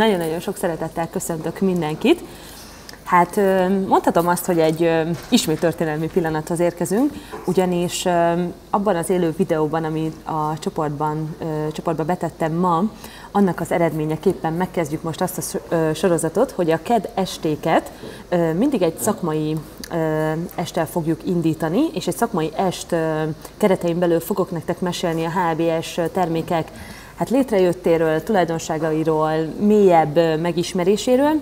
Nagyon-nagyon sok szeretettel köszöntök mindenkit. Hát mondhatom azt, hogy egy ismét történelmi pillanathoz érkezünk, ugyanis abban az élő videóban, amit a csoportban, csoportba betettem ma, annak az eredményeképpen megkezdjük most azt a sorozatot, hogy a KED estéket mindig egy szakmai estel fogjuk indítani, és egy szakmai est keretein belül fogok nektek mesélni a HBS termékek hát létrejöttéről, tulajdonságairól, mélyebb megismeréséről.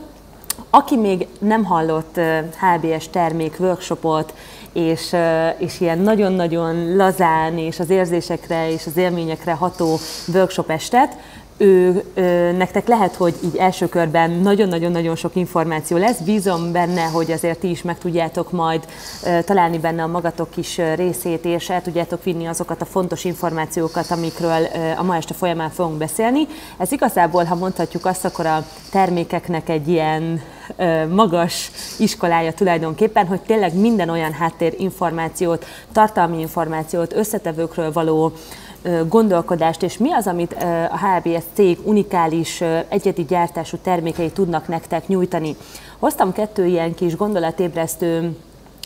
Aki még nem hallott HBS termék workshopot, és, és ilyen nagyon-nagyon lazán és az érzésekre és az élményekre ható workshop estet, ő, ő, nektek lehet, hogy így első körben nagyon-nagyon-nagyon sok információ lesz. Bízom benne, hogy azért ti is meg tudjátok majd ö, találni benne a magatok kis részét, és el tudjátok vinni azokat a fontos információkat, amikről ö, a ma este folyamán fogunk beszélni. Ez igazából, ha mondhatjuk azt, akkor a termékeknek egy ilyen ö, magas iskolája tulajdonképpen, hogy tényleg minden olyan háttérinformációt, tartalmi információt, összetevőkről való gondolkodást, és mi az, amit a HBS cég unikális egyedi gyártású termékei tudnak nektek nyújtani. Hoztam kettő ilyen kis gondolatébresztő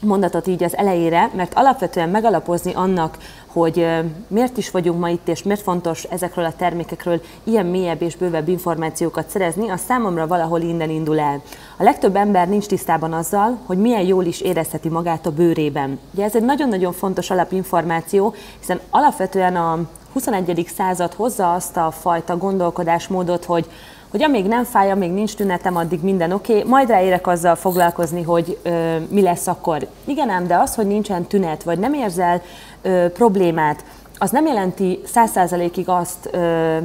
mondatot így az elejére, mert alapvetően megalapozni annak, hogy miért is vagyunk ma itt, és miért fontos ezekről a termékekről ilyen mélyebb és bővebb információkat szerezni, az számomra valahol innen indul el. A legtöbb ember nincs tisztában azzal, hogy milyen jól is érezheti magát a bőrében. Ugye ez egy nagyon-nagyon fontos alapinformáció, hiszen alapvetően a 21. század hozza azt a fajta gondolkodásmódot, hogy hogy amíg nem fáj, amíg nincs tünetem, addig minden oké, okay, majd ráérek azzal foglalkozni, hogy ö, mi lesz akkor. Igen ám, de az, hogy nincsen tünet, vagy nem érzel ö, problémát, az nem jelenti száz százalékig azt, ö,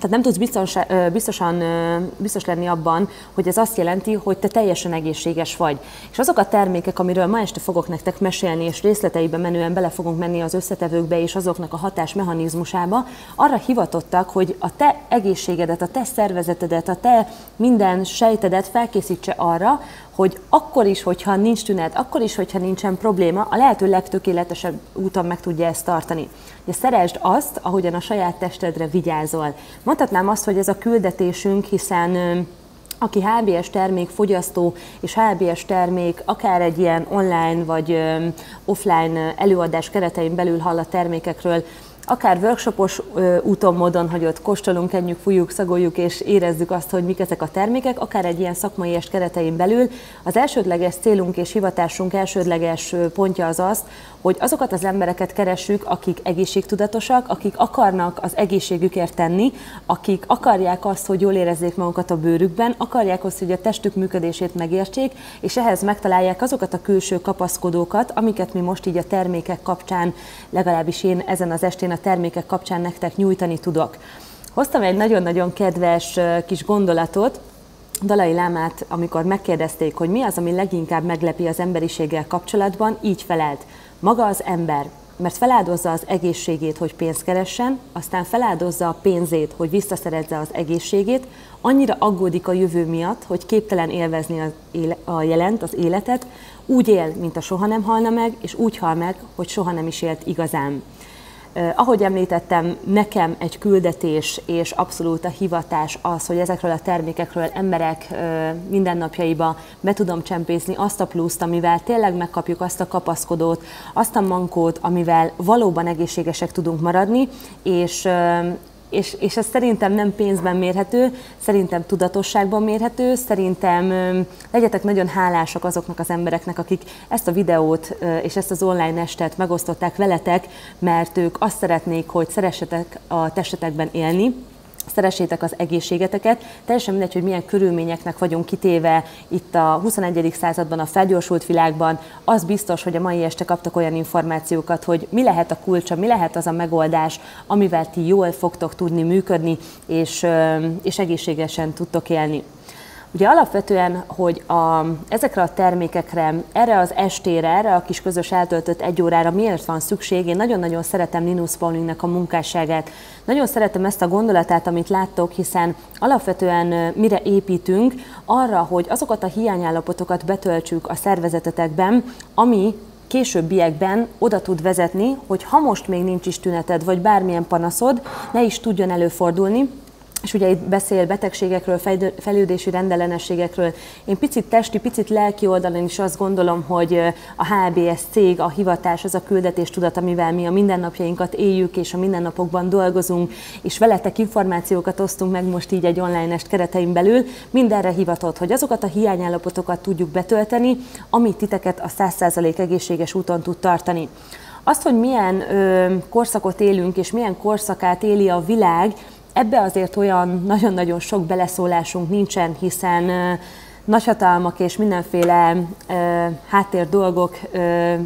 tehát nem tudsz biztos, biztosan biztos lenni abban, hogy ez azt jelenti, hogy te teljesen egészséges vagy. És azok a termékek, amiről ma este fogok nektek mesélni, és részleteiben menően bele fogunk menni az összetevőkbe és azoknak a hatás mechanizmusába, arra hivatottak, hogy a te egészségedet, a te szervezetedet, a te minden sejtedet felkészítse arra, hogy akkor is, hogyha nincs tünet, akkor is, hogyha nincsen probléma, a lehető legtökéletesebb úton meg tudja ezt tartani. Ugye szeresd azt, ahogyan a saját testedre vigyázol. Mondhatnám azt, hogy ez a küldetésünk, hiszen aki HBS termék fogyasztó és HBS termék akár egy ilyen online vagy offline előadás keretein belül hall a termékekről, akár workshopos úton, módon, hogy ott kóstolunk, enjük, fújjuk, szagoljuk és érezzük azt, hogy mik ezek a termékek, akár egy ilyen szakmai est keretein belül. Az elsődleges célunk és hivatásunk elsődleges pontja az az, hogy azokat az embereket keressük, akik egészségtudatosak, akik akarnak az egészségükért tenni, akik akarják azt, hogy jól érezzék magukat a bőrükben, akarják azt, hogy a testük működését megértsék, és ehhez megtalálják azokat a külső kapaszkodókat, amiket mi most így a termékek kapcsán, legalábbis én ezen az estén a termékek kapcsán nektek nyújtani tudok. Hoztam egy nagyon-nagyon kedves kis gondolatot, Dalai Lámát, amikor megkérdezték, hogy mi az, ami leginkább meglepi az emberiséggel kapcsolatban, így felelt. Maga az ember, mert feláldozza az egészségét, hogy pénzt keressen, aztán feláldozza a pénzét, hogy visszaszerezze az egészségét, annyira aggódik a jövő miatt, hogy képtelen élvezni az éle, a jelent, az életet, úgy él, mint a soha nem halna meg, és úgy hal meg, hogy soha nem is élt igazán. Ahogy említettem, nekem egy küldetés és abszolút a hivatás az, hogy ezekről a termékekről emberek mindennapjaiba be tudom csempészni azt a pluszt, amivel tényleg megkapjuk azt a kapaszkodót, azt a mankót, amivel valóban egészségesek tudunk maradni, és és, és ez szerintem nem pénzben mérhető, szerintem tudatosságban mérhető, szerintem legyetek nagyon hálásak azoknak az embereknek, akik ezt a videót és ezt az online estet megosztották veletek, mert ők azt szeretnék, hogy szeressetek a testetekben élni, szeressétek az egészségeteket, teljesen mindegy, hogy milyen körülményeknek vagyunk kitéve itt a 21. században, a felgyorsult világban, az biztos, hogy a mai este kaptak olyan információkat, hogy mi lehet a kulcsa, mi lehet az a megoldás, amivel ti jól fogtok tudni működni, és, és egészségesen tudtok élni. Ugye alapvetően, hogy a, ezekre a termékekre, erre az estére, erre a kis közös eltöltött egy órára miért van szükség, én nagyon-nagyon szeretem Linus Paulingnek a munkásságát. Nagyon szeretem ezt a gondolatát, amit láttok, hiszen alapvetően mire építünk, arra, hogy azokat a hiányállapotokat betöltsük a szervezetetekben, ami későbbiekben oda tud vezetni, hogy ha most még nincs is tüneted, vagy bármilyen panaszod, ne is tudjon előfordulni, és ugye itt beszél betegségekről, fejlődési rendellenességekről. Én picit testi, picit lelki oldalon is azt gondolom, hogy a HBS cég, a hivatás, az a küldetés tudat, amivel mi a mindennapjainkat éljük, és a mindennapokban dolgozunk, és veletek információkat osztunk meg most így egy online-est keretein belül, mindenre hivatott, hogy azokat a hiányállapotokat tudjuk betölteni, amit titeket a 100% egészséges úton tud tartani. Azt, hogy milyen ö, korszakot élünk, és milyen korszakát éli a világ, Ebbe azért olyan nagyon-nagyon sok beleszólásunk nincsen, hiszen nagyhatalmak és mindenféle háttér dolgok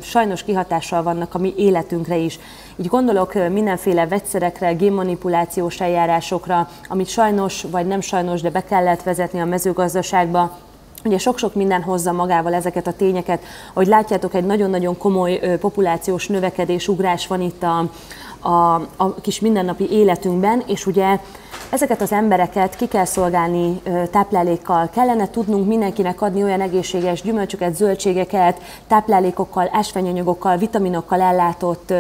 sajnos kihatással vannak a mi életünkre is. Így gondolok mindenféle vegyszerekre, génmanipulációs eljárásokra, amit sajnos vagy nem sajnos, de be kellett vezetni a mezőgazdaságba, Ugye sok-sok minden hozza magával ezeket a tényeket. Ahogy látjátok, egy nagyon-nagyon komoly populációs növekedés, ugrás van itt a, a, a kis mindennapi életünkben, és ugye ezeket az embereket ki kell szolgálni táplálékkal. Kellene tudnunk mindenkinek adni olyan egészséges gyümölcsöket, zöldségeket, táplálékokkal, ásványanyagokkal, vitaminokkal ellátott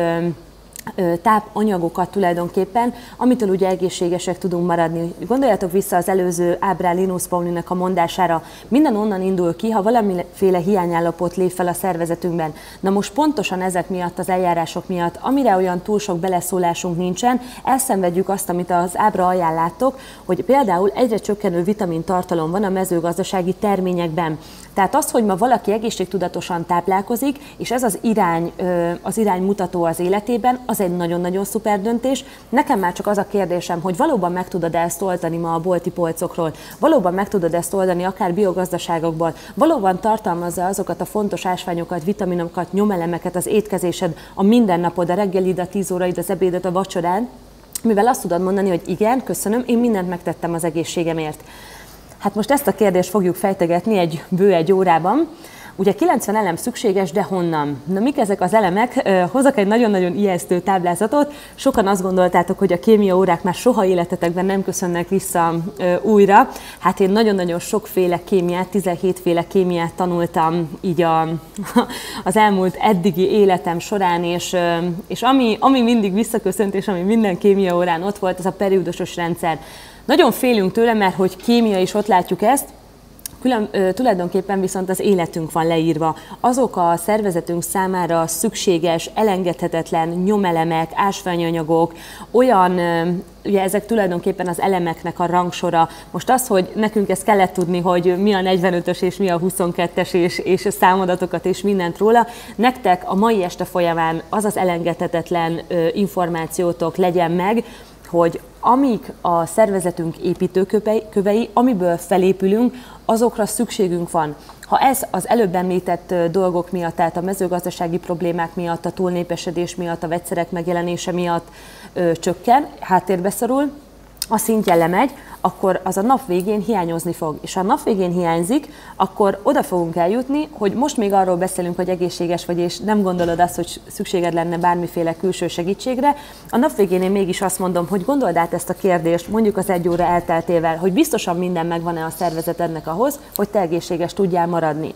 tápanyagokat tulajdonképpen, amitől ugye egészségesek tudunk maradni. Gondoljatok vissza az előző ábrán Linus Paulinek a mondására, minden onnan indul ki, ha valamiféle hiányállapot lép fel a szervezetünkben. Na most pontosan ezek miatt, az eljárások miatt, amire olyan túl sok beleszólásunk nincsen, elszenvedjük azt, amit az ábra alján láttok, hogy például egyre csökkenő vitamintartalom van a mezőgazdasági terményekben. Tehát az, hogy ma valaki egészségtudatosan táplálkozik, és ez az irány, az irány mutató az életében, egy nagyon-nagyon szuper döntés. Nekem már csak az a kérdésem, hogy valóban meg tudod ezt oldani ma a bolti polcokról, valóban meg tudod ezt oldani akár biogazdaságokból, valóban tartalmazza azokat a fontos ásványokat, vitaminokat, nyomelemeket az étkezésed, a mindennapod, a reggelid, a tíz óraid, az ebédet, a vacsorán, mivel azt tudod mondani, hogy igen, köszönöm, én mindent megtettem az egészségemért. Hát most ezt a kérdést fogjuk fejtegetni egy bő egy órában. Ugye 90 elem szükséges, de honnan? Na mik ezek az elemek? Hozok egy nagyon-nagyon ijesztő táblázatot. Sokan azt gondoltátok, hogy a kémia órák már soha életetekben nem köszönnek vissza újra. Hát én nagyon-nagyon sokféle kémiát, 17 féle kémiát tanultam így a, az elmúlt eddigi életem során, és, és ami, ami mindig visszaköszönt, és ami minden kémia órán ott volt, az a periódusos rendszer. Nagyon félünk tőle, mert hogy kémia is ott látjuk ezt, Külön, ö, tulajdonképpen viszont az életünk van leírva. Azok a szervezetünk számára szükséges, elengedhetetlen nyomelemek, ásványanyagok, olyan, ö, ugye ezek tulajdonképpen az elemeknek a rangsora. Most az, hogy nekünk ezt kellett tudni, hogy mi a 45-ös és mi a 22-es és, és a számadatokat és mindent róla, nektek a mai este folyamán az az elengedhetetlen ö, információtok legyen meg, hogy amik a szervezetünk építőkövei, amiből felépülünk, azokra szükségünk van. Ha ez az előbb említett dolgok miatt, tehát a mezőgazdasági problémák miatt, a túlnépesedés miatt, a vegyszerek megjelenése miatt ö, csökken, háttérbe szorul, a szintje lemegy, akkor az a nap végén hiányozni fog. És ha a nap végén hiányzik, akkor oda fogunk eljutni, hogy most még arról beszélünk, hogy egészséges vagy, és nem gondolod azt, hogy szükséged lenne bármiféle külső segítségre. A nap végén én mégis azt mondom, hogy gondold át ezt a kérdést, mondjuk az egy óra elteltével, hogy biztosan minden megvan-e a szervezetednek ahhoz, hogy te egészséges tudjál maradni.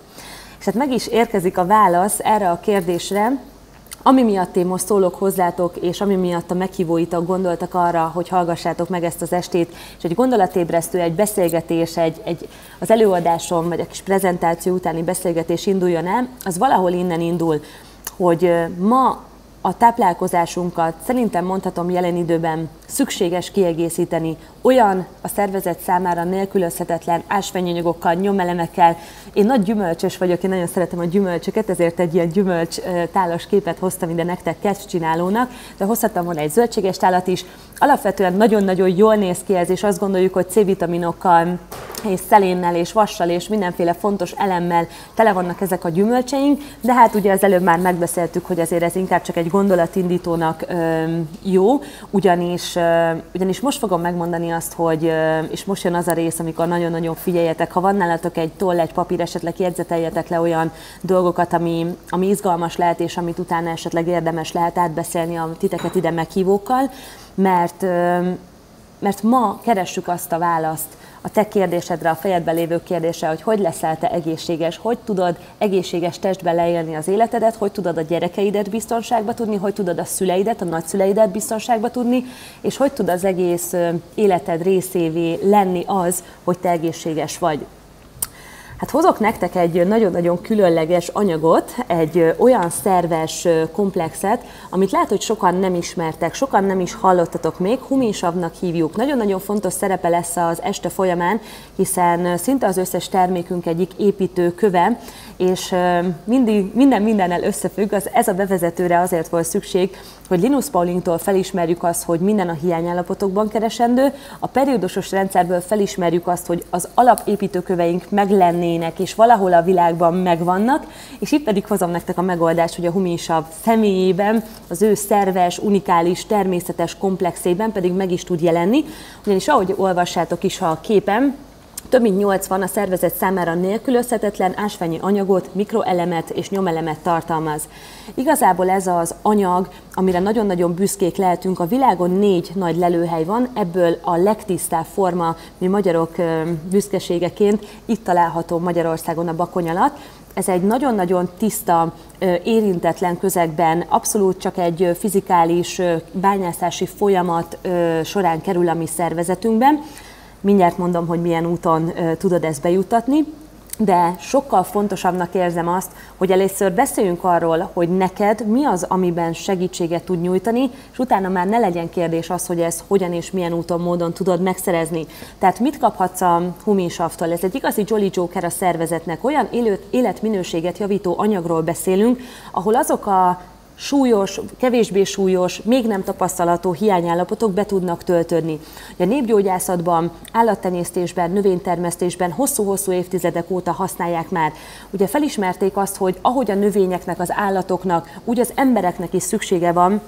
És hát meg is érkezik a válasz erre a kérdésre, ami miatt én most szólok hozzátok, és ami miatt a meghívóitok gondoltak arra, hogy hallgassátok meg ezt az estét, és egy gondolatébresztő, egy beszélgetés, egy, egy, az előadásom, vagy egy kis prezentáció utáni beszélgetés induljon el, az valahol innen indul, hogy ma a táplálkozásunkat szerintem mondhatom jelen időben szükséges kiegészíteni olyan a szervezet számára nélkülözhetetlen ásványanyagokkal, nyomelemekkel. Én nagy gyümölcsös vagyok, én nagyon szeretem a gyümölcsöket, ezért egy ilyen gyümölcs tálas képet hoztam ide nektek csinálónak, de hozhattam volna egy zöldséges tálat is. Alapvetően nagyon-nagyon jól néz ki ez, és azt gondoljuk, hogy C-vitaminokkal és szelénnel és vassal és mindenféle fontos elemmel tele vannak ezek a gyümölcseink, de hát ugye az előbb már megbeszéltük, hogy azért ez inkább csak egy gondolatindítónak jó, ugyanis, ugyanis most fogom megmondani azt, hogy, és most jön az a rész, amikor nagyon-nagyon figyeljetek, ha van nálatok egy toll, egy papír, esetleg jegyzeteljetek le olyan dolgokat, ami, ami izgalmas lehet, és amit utána esetleg érdemes lehet átbeszélni a titeket ide meghívókkal, mert, mert ma keressük azt a választ, a te kérdésedre, a fejedben lévő kérdésre, hogy hogy leszel te egészséges, hogy tudod egészséges testben leélni az életedet, hogy tudod a gyerekeidet biztonságba tudni, hogy tudod a szüleidet, a nagyszüleidet biztonságba tudni, és hogy tud az egész életed részévé lenni az, hogy te egészséges vagy. Hát hozok nektek egy nagyon-nagyon különleges anyagot, egy olyan szerves komplexet, amit lehet, hogy sokan nem ismertek, sokan nem is hallottatok még, huminsavnak hívjuk. Nagyon-nagyon fontos szerepe lesz az este folyamán, hiszen szinte az összes termékünk egyik építő köve, és mindig, minden mindennel összefügg, az, ez a bevezetőre azért volt szükség, hogy Linus Paulingtól felismerjük azt, hogy minden a hiányállapotokban keresendő, a periódusos rendszerből felismerjük azt, hogy az alapépítőköveink meglennének, és valahol a világban megvannak, és itt pedig hozom nektek a megoldást, hogy a huminsav személyében, az ő szerves, unikális, természetes komplexében pedig meg is tud jelenni, ugyanis ahogy olvassátok is a képen, több mint 80 a szervezet számára nélkülözhetetlen ásványi anyagot, mikroelemet és nyomelemet tartalmaz. Igazából ez az anyag, amire nagyon-nagyon büszkék lehetünk, a világon négy nagy lelőhely van, ebből a legtisztább forma, mi magyarok büszkeségeként itt található Magyarországon a Bakony alatt. Ez egy nagyon-nagyon tiszta, érintetlen közegben, abszolút csak egy fizikális bányászási folyamat során kerül a mi szervezetünkben. Mindjárt mondom, hogy milyen úton tudod ezt bejutatni, de sokkal fontosabbnak érzem azt, hogy először beszéljünk arról, hogy neked mi az, amiben segítséget tud nyújtani, és utána már ne legyen kérdés az, hogy ez hogyan és milyen úton, módon tudod megszerezni. Tehát mit kaphatsz a Huminsavtól? Ez egy igazi Jolly Joker a szervezetnek. Olyan életminőséget javító anyagról beszélünk, ahol azok a súlyos, kevésbé súlyos, még nem tapasztalható hiányállapotok be tudnak töltődni. A népgyógyászatban, állattenyésztésben, növénytermesztésben hosszú-hosszú évtizedek óta használják már. Ugye felismerték azt, hogy ahogy a növényeknek, az állatoknak, úgy az embereknek is szüksége van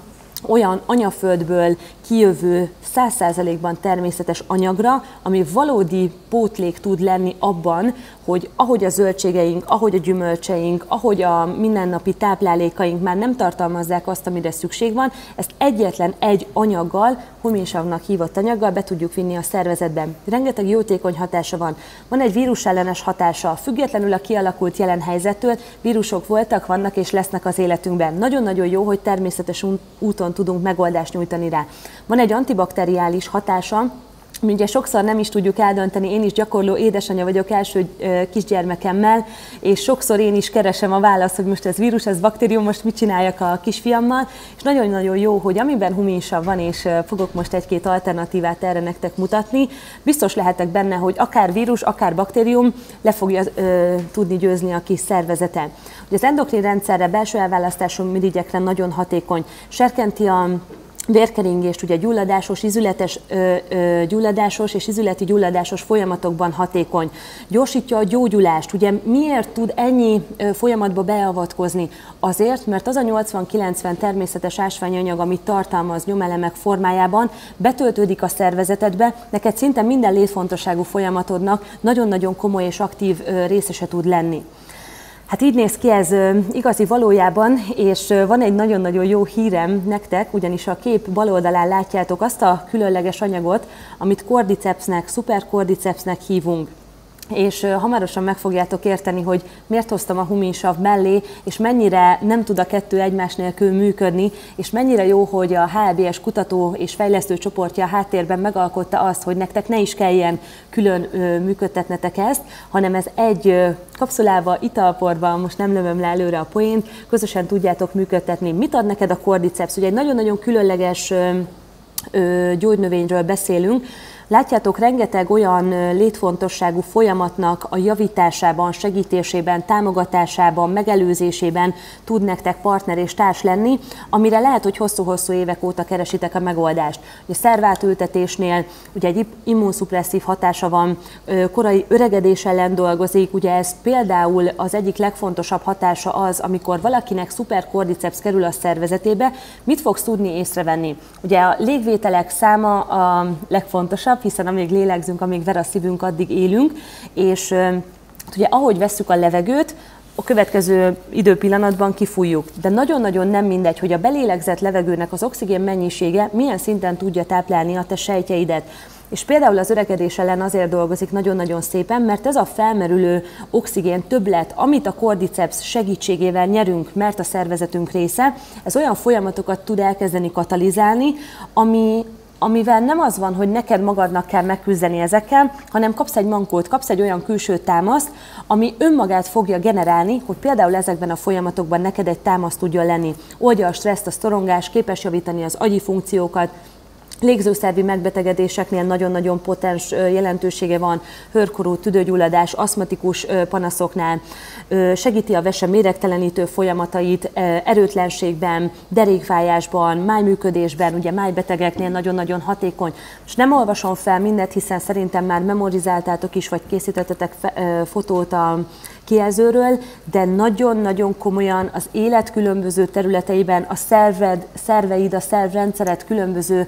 olyan anyaföldből kijövő 100%-ban természetes anyagra, ami valódi pótlék tud lenni abban, hogy ahogy a zöldségeink, ahogy a gyümölcseink, ahogy a mindennapi táplálékaink már nem tartalmazzák azt, amire szükség van, ezt egyetlen egy anyaggal, huminsavnak hívott anyaggal be tudjuk vinni a szervezetben. Rengeteg jótékony hatása van. Van egy vírusellenes hatása, függetlenül a kialakult jelen helyzettől, vírusok voltak, vannak és lesznek az életünkben. Nagyon-nagyon jó, hogy természetes úton tudunk megoldást nyújtani rá. Van egy antibakteriális hatása, mi ugye sokszor nem is tudjuk eldönteni, én is gyakorló édesanyja vagyok első kisgyermekemmel, és sokszor én is keresem a választ, hogy most ez vírus, ez baktérium, most mit csináljak a kisfiammal, és nagyon-nagyon jó, hogy amiben huminsav van, és fogok most egy-két alternatívát erre nektek mutatni, biztos lehetek benne, hogy akár vírus, akár baktérium le fogja ö, tudni győzni a kis szervezete. Ugye az endokrin rendszerre, belső elválasztású mirigyekre nagyon hatékony, serkenti a vérkeringést, ugye gyulladásos, izületes, ö, ö, gyulladásos és izületi gyulladásos folyamatokban hatékony. Gyorsítja a gyógyulást. Ugye miért tud ennyi folyamatba beavatkozni? Azért, mert az a 80-90 természetes ásványanyag, amit tartalmaz nyomelemek formájában, betöltődik a szervezetedbe, neked szinte minden létfontosságú folyamatodnak nagyon-nagyon komoly és aktív részese tud lenni. Hát így néz ki ez igazi valójában, és van egy nagyon-nagyon jó hírem nektek, ugyanis a kép bal oldalán látjátok azt a különleges anyagot, amit kordicepsnek, szuperkordicepsnek hívunk és hamarosan meg fogjátok érteni, hogy miért hoztam a huminsav mellé, és mennyire nem tud a kettő egymás nélkül működni, és mennyire jó, hogy a HLBS kutató és fejlesztő csoportja a háttérben megalkotta azt, hogy nektek ne is kelljen külön működtetnetek ezt, hanem ez egy kapszulába, italporban, most nem lövöm le előre a poént, közösen tudjátok működtetni. Mit ad neked a kordiceps? Ugye egy nagyon-nagyon különleges gyógynövényről beszélünk, Látjátok, rengeteg olyan létfontosságú folyamatnak a javításában, segítésében, támogatásában, megelőzésében tud nektek partner és társ lenni, amire lehet, hogy hosszú-hosszú évek óta keresitek a megoldást. A szervátültetésnél ugye egy immunszupresszív hatása van, korai öregedés ellen dolgozik, ugye ez például az egyik legfontosabb hatása az, amikor valakinek szuperkordiceps kerül a szervezetébe, mit fogsz tudni észrevenni? Ugye a légvételek száma a legfontosabb, hiszen amíg lélegzünk, amíg ver a szívünk, addig élünk, és ugye ahogy vesszük a levegőt, a következő időpillanatban kifújjuk. De nagyon-nagyon nem mindegy, hogy a belélegzett levegőnek az oxigén mennyisége milyen szinten tudja táplálni a te sejtjeidet. és például az öregedés ellen azért dolgozik nagyon-nagyon szépen, mert ez a felmerülő oxigén többlet, amit a kordiceps segítségével nyerünk, mert a szervezetünk része, ez olyan folyamatokat tud elkezdeni katalizálni, ami, amivel nem az van, hogy neked magadnak kell megküzdeni ezekkel, hanem kapsz egy mankót, kapsz egy olyan külső támaszt, ami önmagát fogja generálni, hogy például ezekben a folyamatokban neked egy támaszt tudjon lenni. Oldja a stresszt, a szorongás, képes javítani az agyi funkciókat, légzőszervi megbetegedéseknél nagyon-nagyon potens jelentősége van, hörkorú, tüdőgyulladás, aszmatikus panaszoknál, segíti a vese méregtelenítő folyamatait, erőtlenségben, derékfájásban, májműködésben, ugye májbetegeknél nagyon-nagyon hatékony. És nem olvasom fel mindet, hiszen szerintem már memorizáltátok is, vagy készítettetek fotót a kijelzőről, de nagyon-nagyon komolyan az élet különböző területeiben, a szerved, szerveid, a szervrendszeret különböző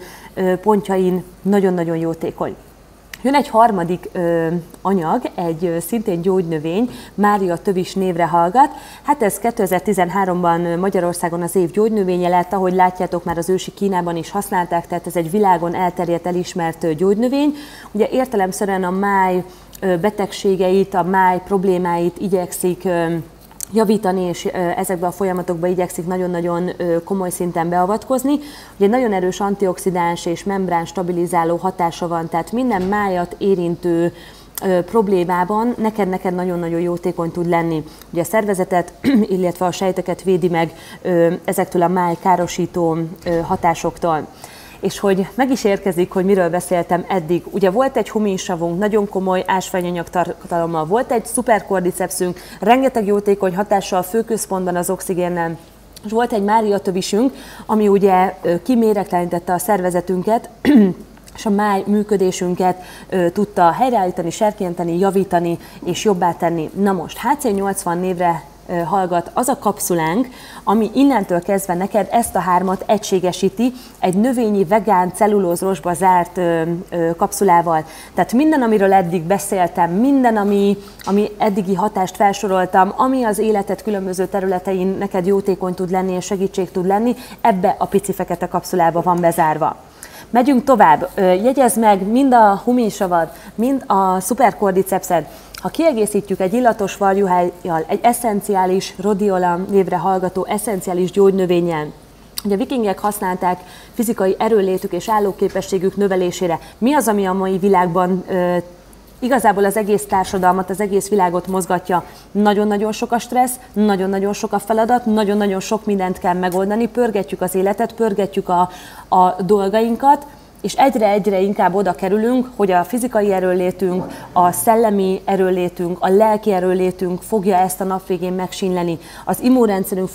pontjain nagyon-nagyon jótékony. Jön egy harmadik ö, anyag, egy ö, szintén gyógynövény, Mária Tövis névre hallgat. Hát ez 2013-ban Magyarországon az év gyógynövénye lett, ahogy látjátok már az ősi Kínában is használták, tehát ez egy világon elterjedt, elismert gyógynövény. Ugye értelemszerűen a máj betegségeit, a máj problémáit igyekszik javítani, és ezekbe a folyamatokba igyekszik nagyon-nagyon komoly szinten beavatkozni. Ugye nagyon erős antioxidáns és membrán stabilizáló hatása van, tehát minden májat érintő problémában neked-neked nagyon-nagyon jótékony tud lenni. Ugye a szervezetet, illetve a sejteket védi meg ezektől a máj károsító hatásoktól és hogy meg is érkezik, hogy miről beszéltem eddig. Ugye volt egy huminsavunk, nagyon komoly ásványanyag tartalommal, volt egy szuperkordicepszünk, rengeteg jótékony hatással a főközpontban az oxigénnel, és volt egy Mária tövisünk, ami ugye kiméretlenítette a szervezetünket, és a máj működésünket ö, tudta helyreállítani, serkénteni, javítani és jobbá tenni. Na most, HC80 névre hallgat az a kapszulánk, ami innentől kezdve neked ezt a hármat egységesíti egy növényi, vegán, cellulózrosba zárt kapszulával. Tehát minden, amiről eddig beszéltem, minden, ami, ami eddigi hatást felsoroltam, ami az életed különböző területein neked jótékony tud lenni és segítség tud lenni, ebbe a pici fekete kapszulába van bezárva. Megyünk tovább. Jegyezd meg mind a huminsavad, mind a szuperkordicepszed, ha kiegészítjük egy illatos varjuhájjal, egy eszenciális rodiola névre hallgató eszenciális gyógynövényen, Ugye a vikingek használták fizikai erőlétük és állóképességük növelésére. Mi az, ami a mai világban ö, igazából az egész társadalmat, az egész világot mozgatja. Nagyon-nagyon sok a stressz, nagyon-nagyon sok a feladat, nagyon-nagyon sok mindent kell megoldani, pörgetjük az életet, pörgetjük a, a dolgainkat, és egyre-egyre inkább oda kerülünk, hogy a fizikai erőlétünk, a szellemi erőlétünk, a lelki erőlétünk fogja ezt a nap végén megsínleni, az immunrendszerünk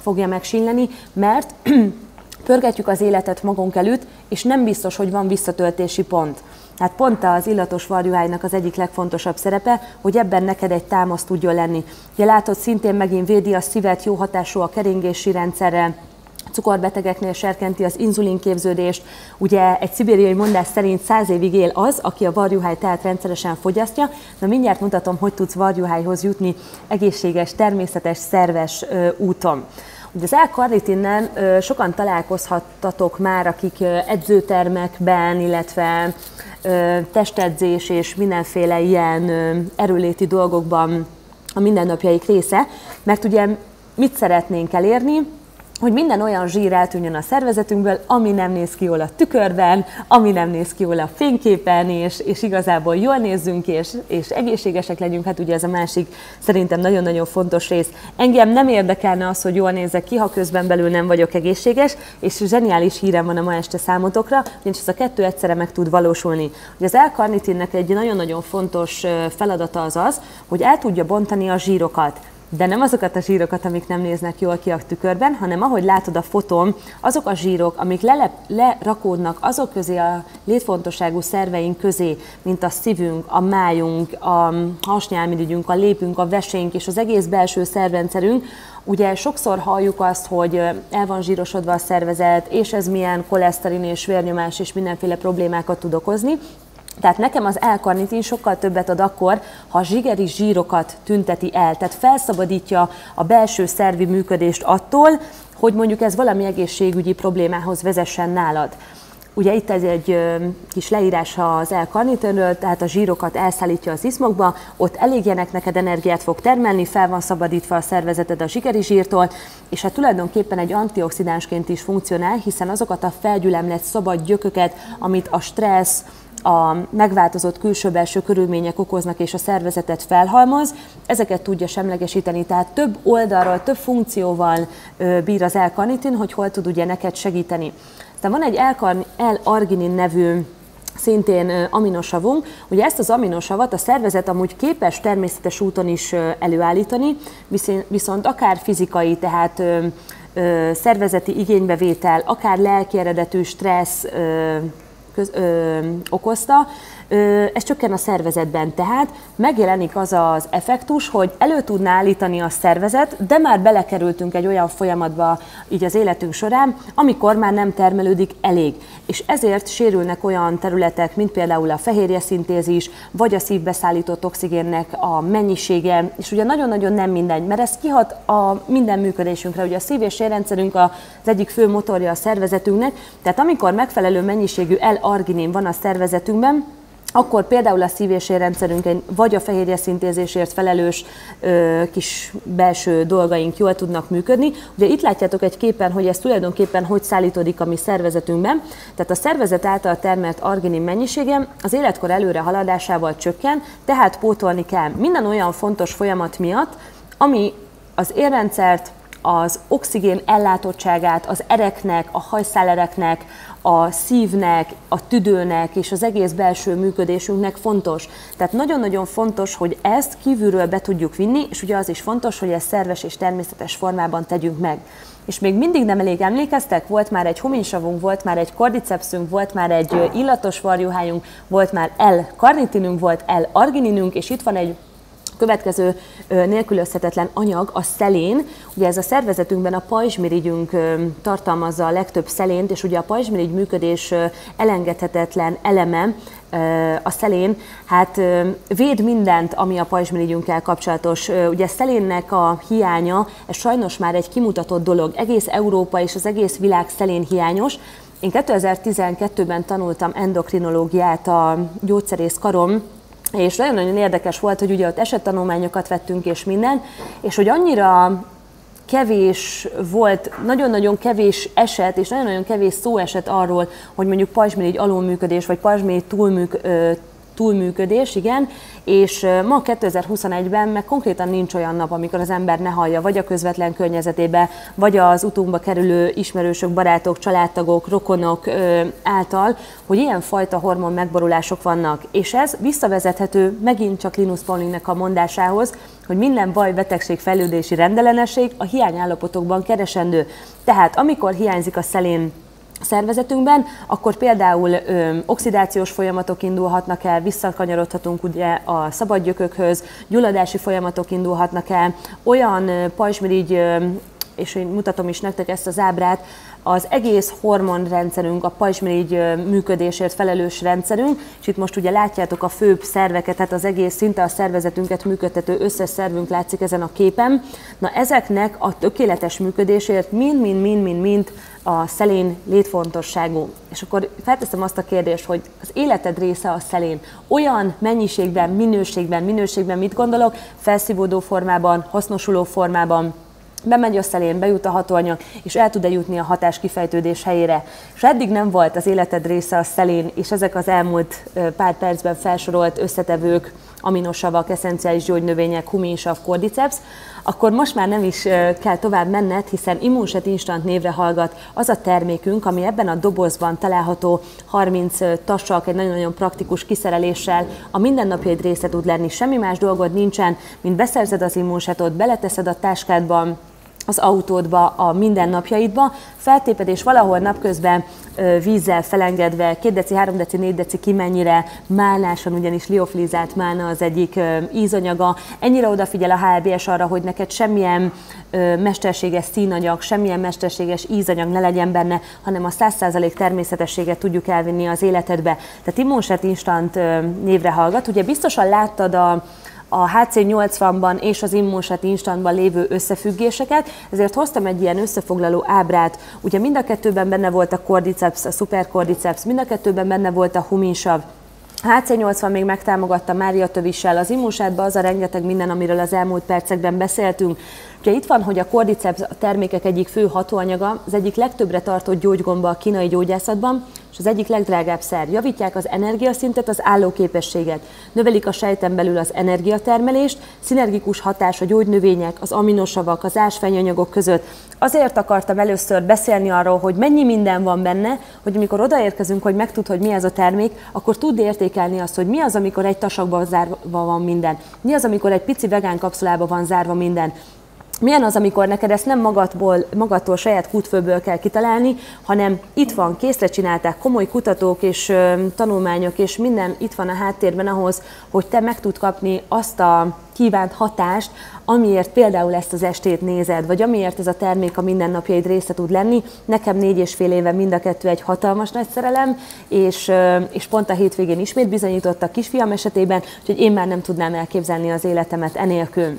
fogja megsínleni, mert pörgetjük az életet magunk előtt, és nem biztos, hogy van visszatöltési pont. Tehát pont az illatos varjuhájnak az egyik legfontosabb szerepe, hogy ebben neked egy támasz tudjon lenni. Ugye látod, szintén megint védi a szívet, jó hatású a keringési rendszerre, cukorbetegeknél serkenti az inzulinképződést. Ugye egy szibériai mondás szerint száz évig él az, aki a varjuháj tehát rendszeresen fogyasztja. Na mindjárt mutatom, hogy tudsz varjuhájhoz jutni egészséges, természetes, szerves ö, úton. Ugye az L-karnitinnel sokan találkozhattatok már, akik edzőtermekben, illetve testedzés és mindenféle ilyen erőléti dolgokban a mindennapjaik része, mert ugye mit szeretnénk elérni? Hogy minden olyan zsír eltűnjön a szervezetünkből, ami nem néz ki jól a tükörben, ami nem néz ki jól a fényképen, és, és igazából jól nézzünk, és, és egészségesek legyünk, hát ugye ez a másik szerintem nagyon-nagyon fontos rész. Engem nem érdekelne az, hogy jól nézek ki, ha közben belül nem vagyok egészséges, és zseniális hírem van a ma este számotokra, ugyanis ez a kettő egyszerre meg tud valósulni. Ugye az L-karnitinnek egy nagyon-nagyon fontos feladata az az, hogy el tudja bontani a zsírokat de nem azokat a zsírokat, amik nem néznek jól ki a tükörben, hanem ahogy látod a fotón, azok a zsírok, amik lelep, lerakódnak azok közé a létfontosságú szerveink közé, mint a szívünk, a májunk, a hasnyálmirigyünk, a lépünk, a vesénk és az egész belső szervrendszerünk, Ugye sokszor halljuk azt, hogy el van zsírosodva a szervezet, és ez milyen koleszterin és vérnyomás és mindenféle problémákat tud okozni, tehát nekem az L-karnitin sokkal többet ad akkor, ha a zsigeri zsírokat tünteti el, tehát felszabadítja a belső szervi működést attól, hogy mondjuk ez valami egészségügyi problémához vezessen nálad. Ugye itt ez egy kis leírás az L-karnitinről, tehát a zsírokat elszállítja az izmokba, ott elégjenek neked energiát fog termelni, fel van szabadítva a szervezeted a zsigeri zsírtól, és hát tulajdonképpen egy antioxidánsként is funkcionál, hiszen azokat a felgyülemlett szabad gyököket, amit a stressz, a megváltozott külső-belső körülmények okoznak és a szervezetet felhalmoz, ezeket tudja semlegesíteni, tehát több oldalról, több funkcióval bír az L-karnitin, hogy hol tud ugye neked segíteni. Tehát van egy L-arginin nevű szintén aminosavunk. Ugye ezt az aminosavat a szervezet amúgy képes természetes úton is előállítani, viszont akár fizikai, tehát szervezeti igénybevétel, akár lelki eredetű stressz köz, ö, okozta, ez csökken a szervezetben. Tehát megjelenik az az effektus, hogy elő tudná állítani a szervezet, de már belekerültünk egy olyan folyamatba így az életünk során, amikor már nem termelődik elég. És ezért sérülnek olyan területek, mint például a fehérje szintézis, vagy a szívbe szállított oxigénnek a mennyisége, és ugye nagyon-nagyon nem mindegy, mert ez kihat a minden működésünkre. Ugye a szív- és érrendszerünk az egyik fő motorja a szervezetünknek, tehát amikor megfelelő mennyiségű L-arginin van a szervezetünkben, akkor például a szív- és érrendszerünk vagy a fehérje szintézésért felelős ö, kis belső dolgaink jól tudnak működni. Ugye itt látjátok egy képen, hogy ez tulajdonképpen hogy szállítódik a mi szervezetünkben. Tehát a szervezet által termelt arginin mennyisége az életkor előre haladásával csökken, tehát pótolni kell minden olyan fontos folyamat miatt, ami az érrendszert, az oxigén ellátottságát az ereknek, a hajszálereknek, a szívnek, a tüdőnek és az egész belső működésünknek fontos. Tehát nagyon-nagyon fontos, hogy ezt kívülről be tudjuk vinni, és ugye az is fontos, hogy ezt szerves és természetes formában tegyünk meg. És még mindig nem elég emlékeztek, volt már egy hominsavunk, volt már egy kordicepsünk, volt már egy illatos varjuhájunk, volt már L-karnitinünk, volt L-argininünk, és itt van egy következő nélkülözhetetlen anyag a szelén. Ugye ez a szervezetünkben a pajzsmirigyünk tartalmazza a legtöbb szelént, és ugye a pajzsmirigy működés elengedhetetlen eleme, a szelén, hát véd mindent, ami a pajzsmirigyünkkel kapcsolatos. Ugye szelénnek a hiánya, ez sajnos már egy kimutatott dolog. Egész Európa és az egész világ szelén hiányos. Én 2012-ben tanultam endokrinológiát a gyógyszerész karom, és nagyon-nagyon érdekes volt, hogy ugye ott esettanulmányokat vettünk és minden, és hogy annyira kevés volt, nagyon-nagyon kevés eset, és nagyon-nagyon kevés szó esett arról, hogy mondjuk pajzsmirigy alulműködés, vagy pajzsmirigy túlműk, túlműködés, igen, és ma 2021-ben meg konkrétan nincs olyan nap, amikor az ember ne hallja, vagy a közvetlen környezetébe, vagy az utunkba kerülő ismerősök, barátok, családtagok, rokonok által, hogy ilyen fajta hormon megborulások vannak. És ez visszavezethető megint csak Linus Paulingnek a mondásához, hogy minden baj, betegség, fejlődési rendellenesség a hiányállapotokban keresendő. Tehát amikor hiányzik a szelén szervezetünkben, akkor például ö, oxidációs folyamatok indulhatnak el, visszakanyarodhatunk ugye a szabadgyökökhöz, gyulladási folyamatok indulhatnak el, olyan pajzsmirigy, és én mutatom is nektek ezt az ábrát, az egész hormonrendszerünk, a pajzsmirigy működésért felelős rendszerünk, és itt most ugye látjátok a főbb szerveket, tehát az egész szinte a szervezetünket működtető összes szervünk látszik ezen a képen. Na ezeknek a tökéletes működésért mind-mind-mind-mind-mind a szelén létfontosságú. És akkor felteszem azt a kérdést, hogy az életed része a szelén. Olyan mennyiségben, minőségben, minőségben mit gondolok? Felszívódó formában, hasznosuló formában, bemegy a szelén, bejut a hatóanyag, és el tud-e jutni a hatás kifejtődés helyére. És eddig nem volt az életed része a szelén, és ezek az elmúlt pár percben felsorolt összetevők, aminosavak, eszenciális gyógynövények, huminsav, kordiceps, akkor most már nem is kell tovább menned, hiszen Immunset Instant névre hallgat az a termékünk, ami ebben a dobozban található 30 tasak, egy nagyon-nagyon praktikus kiszereléssel a mindennapjaid része tud lenni. Semmi más dolgod nincsen, mint beszerzed az Immunsetot, beleteszed a táskádba, az autódba, a mindennapjaidba, feltéped és valahol napközben vízzel felengedve, 2 deci, 3 deci, 4 deci kimennyire málnáson, ugyanis liofilizált málna az egyik ízanyaga. Ennyire odafigyel a HLBS arra, hogy neked semmilyen mesterséges színanyag, semmilyen mesterséges ízanyag ne legyen benne, hanem a 100% természetességet tudjuk elvinni az életedbe. Tehát Immunset Instant névre hallgat. Ugye biztosan láttad a a HC80-ban és az Immunsat Instantban lévő összefüggéseket, ezért hoztam egy ilyen összefoglaló ábrát. Ugye mind a kettőben benne volt a cordyceps, a supercordyceps, mind a kettőben benne volt a huminsav, HC80 még megtámogatta Mária Tövissel az immunsátba az a rengeteg minden, amiről az elmúlt percekben beszéltünk. Ugye itt van, hogy a cordyceps termékek egyik fő hatóanyaga, az egyik legtöbbre tartott gyógygomba a kínai gyógyászatban, és az egyik legdrágább szer. Javítják az energiaszintet, az állóképességet, növelik a sejten belül az energiatermelést, szinergikus hatás a gyógynövények, az aminosavak, az ásványanyagok között. Azért akartam először beszélni arról, hogy mennyi minden van benne, hogy amikor odaérkezünk, hogy megtud, hogy mi ez a termék, akkor tud értékelni azt, hogy mi az, amikor egy tasakban zárva van minden, mi az, amikor egy pici vegán kapszulába van zárva minden, milyen az, amikor neked ezt nem magadból, magadtól, saját kútfőből kell kitalálni, hanem itt van, készre csinálták komoly kutatók és ö, tanulmányok, és minden itt van a háttérben ahhoz, hogy te meg tud kapni azt a kívánt hatást, amiért például ezt az estét nézed, vagy amiért ez a termék a mindennapjaid része tud lenni. Nekem négy és fél éve mind a kettő egy hatalmas nagy szerelem, és, és pont a hétvégén ismét bizonyított a kisfiam esetében, hogy én már nem tudnám elképzelni az életemet enélkül.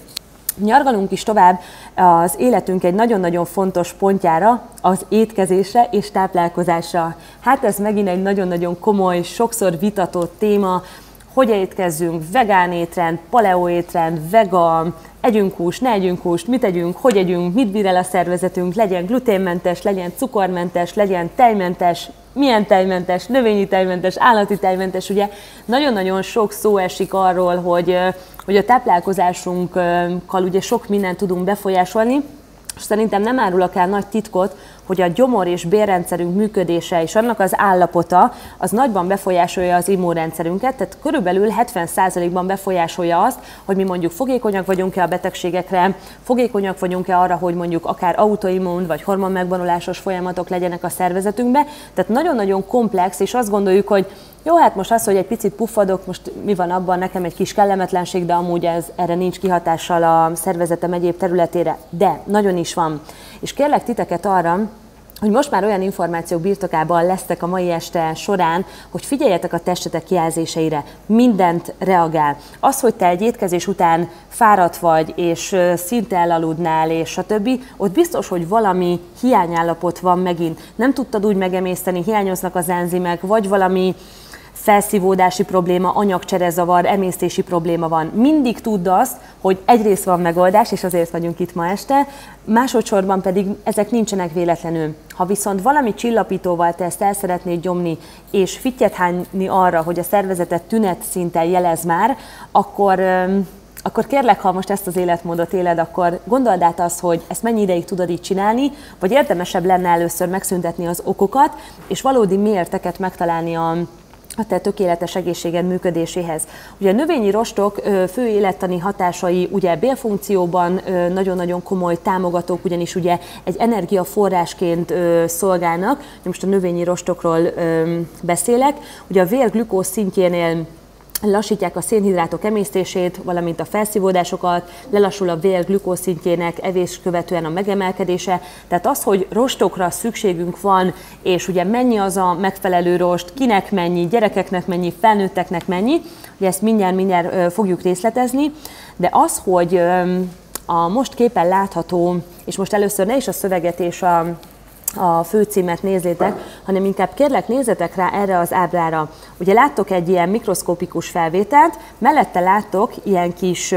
Nyargalunk is tovább. Az életünk egy nagyon-nagyon fontos pontjára, az étkezésre és táplálkozásra. Hát ez megint egy nagyon-nagyon komoly, sokszor vitatott téma, hogy étkezzünk, vegán étrend, paleo étrend, vegan, együnk húst, ne együnk húst, mit együnk, hogy együnk, mit bír el a szervezetünk, legyen gluténmentes, legyen cukormentes, legyen tejmentes, milyen tejmentes, növényi tejmentes, állati tejmentes, ugye? Nagyon-nagyon sok szó esik arról, hogy, hogy a táplálkozásunkkal ugye sok mindent tudunk befolyásolni, és szerintem nem árulok el nagy titkot, hogy a gyomor és bérrendszerünk működése és annak az állapota az nagyban befolyásolja az immunrendszerünket, tehát körülbelül 70%-ban befolyásolja azt, hogy mi mondjuk fogékonyak vagyunk-e a betegségekre, fogékonyak vagyunk-e arra, hogy mondjuk akár autoimmun vagy hormonmegvonulásos folyamatok legyenek a szervezetünkbe. Tehát nagyon-nagyon komplex, és azt gondoljuk, hogy jó, hát most az, hogy egy picit puffadok, most mi van abban, nekem egy kis kellemetlenség, de amúgy ez erre nincs kihatással a szervezetem egyéb területére. De nagyon is van. És kérlek titeket arra, hogy most már olyan információk birtokában lesztek a mai este során, hogy figyeljetek a testetek jelzéseire, mindent reagál. Az, hogy te egy étkezés után fáradt vagy, és szinte elaludnál, és stb., ott biztos, hogy valami hiányállapot van megint. Nem tudtad úgy megemészteni, hiányoznak az enzimek, vagy valami felszívódási probléma, anyagcserezavar, emésztési probléma van. Mindig tudd azt, hogy egyrészt van megoldás, és azért vagyunk itt ma este, másodszorban pedig ezek nincsenek véletlenül. Ha viszont valami csillapítóval te ezt el szeretnéd gyomni, és fittyet hányni arra, hogy a szervezetet tünet szinten jelez már, akkor akkor kérlek, ha most ezt az életmódot éled, akkor gondold át azt, hogy ezt mennyi ideig tudod így csinálni, vagy érdemesebb lenne először megszüntetni az okokat, és valódi miérteket megtalálni a, a te tökéletes egészséged működéséhez. Ugye a növényi rostok fő élettani hatásai ugye bélfunkcióban nagyon-nagyon komoly támogatók, ugyanis ugye egy energiaforrásként szolgálnak. Most a növényi rostokról beszélek. Ugye a vér glükóz szintjénél lassítják a szénhidrátok emésztését, valamint a felszívódásokat, lelassul a vér glükószintjének evés követően a megemelkedése. Tehát az, hogy rostokra szükségünk van, és ugye mennyi az a megfelelő rost, kinek mennyi, gyerekeknek mennyi, felnőtteknek mennyi, ugye ezt mindjárt-mindjárt fogjuk részletezni, de az, hogy a most képen látható, és most először ne is a szöveget és a a főcímet nézzétek, hanem inkább kérlek nézzetek rá erre az ábrára. Ugye láttok egy ilyen mikroszkopikus felvételt, mellette láttok ilyen kis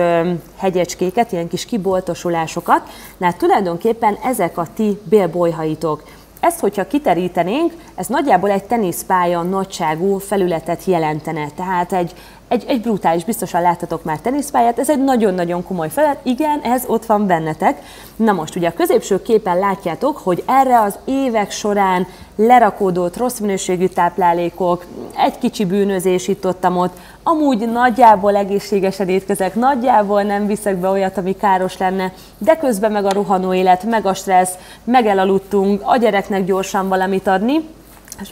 hegyecskéket, ilyen kis kiboltosulásokat, na tulajdonképpen ezek a ti bélbolyhaitok. Ezt, hogyha kiterítenénk, ez nagyjából egy teniszpálya nagyságú felületet jelentene. Tehát egy, egy, egy brutális, biztosan láttatok már teniszpályát, ez egy nagyon-nagyon komoly felett, igen, ez ott van bennetek. Na most ugye a középső képen látjátok, hogy erre az évek során lerakódott rossz minőségű táplálékok, egy kicsi bűnözés itt ott, ott amúgy nagyjából egészségesen étkezek, nagyjából nem viszek be olyat, ami káros lenne, de közben meg a rohanó élet, meg a stressz, meg elaludtunk, a gyereknek gyorsan valamit adni,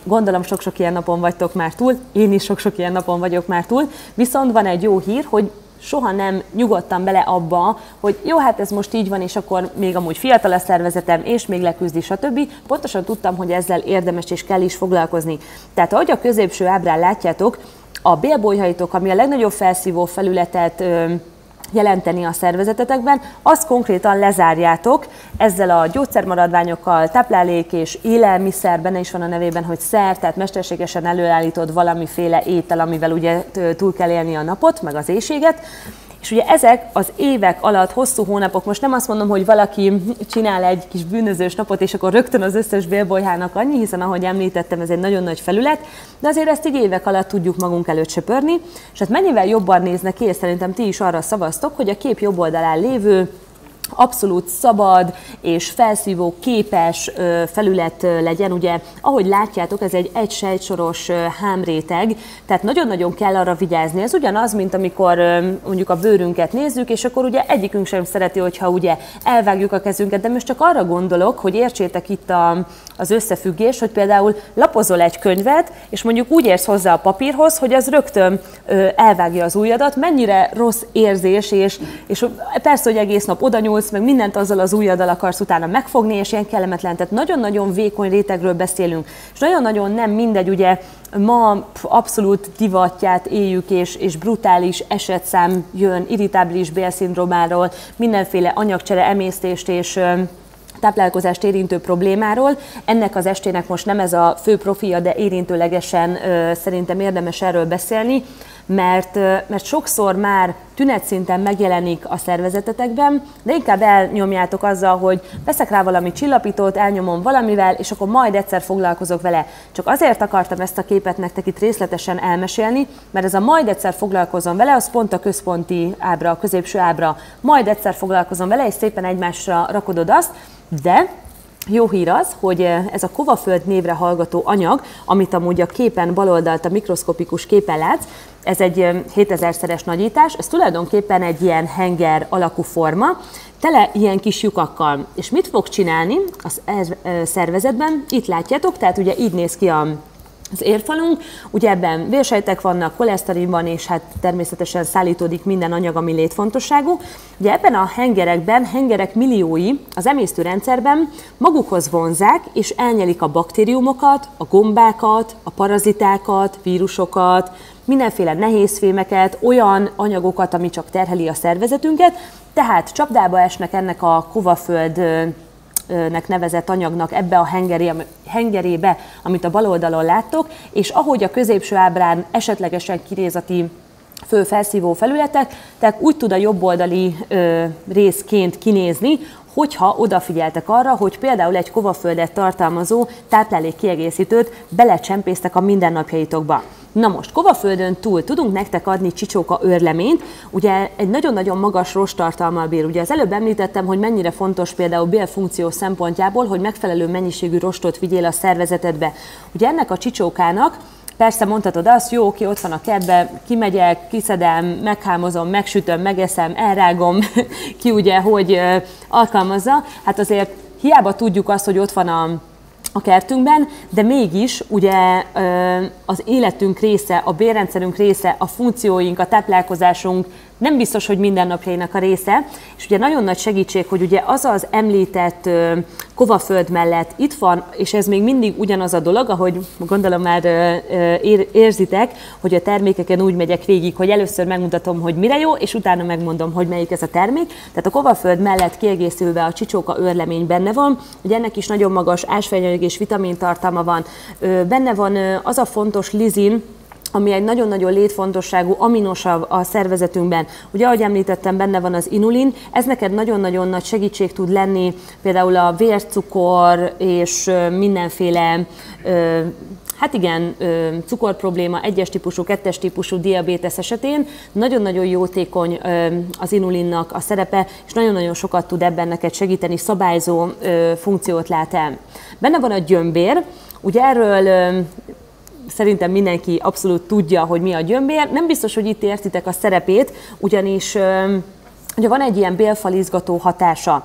Gondolom sok-sok ilyen napon vagytok már túl, én is sok-sok ilyen napon vagyok már túl, viszont van egy jó hír, hogy soha nem nyugodtam bele abba, hogy jó, hát ez most így van, és akkor még amúgy fiatal a szervezetem, és még leküzdi, stb. Pontosan tudtam, hogy ezzel érdemes és kell is foglalkozni. Tehát ahogy a középső ábrán látjátok, a bélbolyhaitok, ami a legnagyobb felszívó felületet jelenteni a szervezetetekben, azt konkrétan lezárjátok ezzel a gyógyszermaradványokkal, táplálék és élelmiszer, benne is van a nevében, hogy szer, tehát mesterségesen előállítod valamiféle étel, amivel ugye túl kell élni a napot, meg az éjséget, és ugye ezek az évek alatt, hosszú hónapok, most nem azt mondom, hogy valaki csinál egy kis bűnözős napot, és akkor rögtön az összes bélbolyhának annyi, hiszen ahogy említettem, ez egy nagyon nagy felület, de azért ezt így évek alatt tudjuk magunk előtt söpörni, és hát mennyivel jobban néznek ki, és szerintem ti is arra szavaztok, hogy a kép jobb oldalán lévő abszolút szabad és felszívó képes felület legyen. Ugye, ahogy látjátok, ez egy egy sejtsoros hámréteg, tehát nagyon-nagyon kell arra vigyázni. Ez ugyanaz, mint amikor mondjuk a bőrünket nézzük, és akkor ugye egyikünk sem szereti, hogyha ugye elvágjuk a kezünket, de most csak arra gondolok, hogy értsétek itt a, az összefüggés, hogy például lapozol egy könyvet, és mondjuk úgy érsz hozzá a papírhoz, hogy az rögtön elvágja az ujjadat, mennyire rossz érzés, és, és persze, hogy egész nap oda nyúlsz, meg mindent azzal az ujjaddal akarsz utána megfogni, és ilyen kellemetlen. Tehát nagyon-nagyon vékony rétegről beszélünk, és nagyon-nagyon nem mindegy, ugye ma abszolút divatját éljük, és, és brutális esetszám jön, irritábilis bélszindrómáról, mindenféle anyagcsere emésztést és táplálkozást érintő problémáról. Ennek az estének most nem ez a fő profilja, de érintőlegesen szerintem érdemes erről beszélni, mert, mert sokszor már tünetszinten megjelenik a szervezetetekben, de inkább elnyomjátok azzal, hogy veszek rá valami csillapítót, elnyomom valamivel, és akkor majd egyszer foglalkozok vele. Csak azért akartam ezt a képet nektek itt részletesen elmesélni, mert ez a majd egyszer foglalkozom vele, az pont a központi ábra, a középső ábra, majd egyszer foglalkozom vele, és szépen egymásra rakodod azt, de jó hír az, hogy ez a kovaföld névre hallgató anyag, amit amúgy a képen baloldalt a mikroszkopikus képen látsz, ez egy 7000-szeres nagyítás, ez tulajdonképpen egy ilyen henger alakú forma, tele ilyen kis lyukakkal. És mit fog csinálni a szervezetben? Itt látjátok, tehát ugye így néz ki a az érfalunk. Ugye ebben vérsejtek vannak, koleszterin van, és hát természetesen szállítódik minden anyag, ami létfontosságú. Ugye ebben a hengerekben, hengerek milliói az emésztőrendszerben magukhoz vonzák, és elnyelik a baktériumokat, a gombákat, a parazitákat, vírusokat, mindenféle nehézfémeket, olyan anyagokat, ami csak terheli a szervezetünket, tehát csapdába esnek ennek a kovaföld nek nevezett anyagnak ebbe a hengeré, hengerébe, amit a bal oldalon láttok, és ahogy a középső ábrán esetlegesen kirézati fő felszívó felületek, tehát úgy tud a jobboldali ö, részként kinézni, hogyha odafigyeltek arra, hogy például egy kovaföldet tartalmazó táplálék kiegészítőt belecsempésztek a mindennapjaitokba. Na most, kovaföldön túl tudunk nektek adni csicsóka őrleményt, ugye egy nagyon-nagyon magas rostartalmal bír. Ugye az előbb említettem, hogy mennyire fontos például bélfunkció szempontjából, hogy megfelelő mennyiségű rostot vigyél a szervezetedbe. Ugye ennek a csicsókának Persze mondhatod azt, jó, oké, ott van a kertbe, kimegyek, kiszedem, meghámozom, megsütöm, megeszem, elrágom, ki ugye, hogy alkalmazza. Hát azért hiába tudjuk azt, hogy ott van a a kertünkben, de mégis ugye az életünk része, a bérrendszerünk része, a funkcióink, a táplálkozásunk nem biztos, hogy mindennapjainak a része, és ugye nagyon nagy segítség, hogy ugye az az említett kovaföld mellett itt van, és ez még mindig ugyanaz a dolog, ahogy gondolom már érzitek, hogy a termékeken úgy megyek végig, hogy először megmutatom, hogy mire jó, és utána megmondom, hogy melyik ez a termék. Tehát a kovaföld mellett kiegészülve a csicsóka őrlemény benne van, ugye ennek is nagyon magas ásványanyag és vitamintartalma van. Benne van az a fontos lizin, ami egy nagyon-nagyon létfontosságú aminosav a szervezetünkben. Ugye, ahogy említettem, benne van az inulin, ez neked nagyon-nagyon nagy segítség tud lenni, például a vércukor és mindenféle Hát igen, cukorprobléma, egyes típusú, kettes típusú diabétesz esetén nagyon-nagyon jótékony az inulinnak a szerepe, és nagyon-nagyon sokat tud ebben neked segíteni, szabályzó funkciót lát el. Benne van a gyömbér, ugye erről szerintem mindenki abszolút tudja, hogy mi a gyömbér. Nem biztos, hogy itt értitek a szerepét, ugyanis Ugye van egy ilyen bélfalizgató hatása.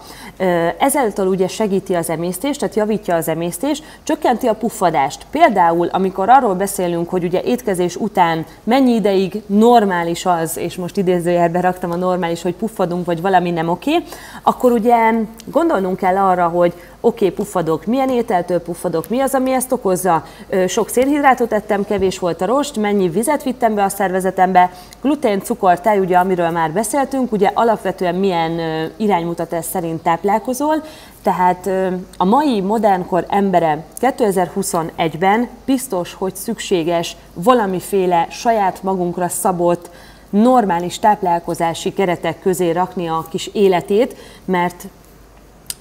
Ezáltal ugye segíti az emésztést, tehát javítja az emésztést, csökkenti a puffadást. Például, amikor arról beszélünk, hogy ugye étkezés után mennyi ideig normális az, és most idézőjelbe raktam a normális, hogy puffadunk, vagy valami nem oké, akkor ugye gondolnunk kell arra, hogy oké, okay, puffadok, milyen ételtől puffadok, mi az, ami ezt okozza. Sok szénhidrátot ettem, kevés volt a rost, mennyi vizet vittem be a szervezetembe, glutén, cukor, tej, ugye, amiről már beszéltünk, ugye alapvetően milyen iránymutatás szerint táplálkozol, tehát a mai modernkor embere 2021-ben biztos, hogy szükséges valamiféle saját magunkra szabott, normális táplálkozási keretek közé rakni a kis életét, mert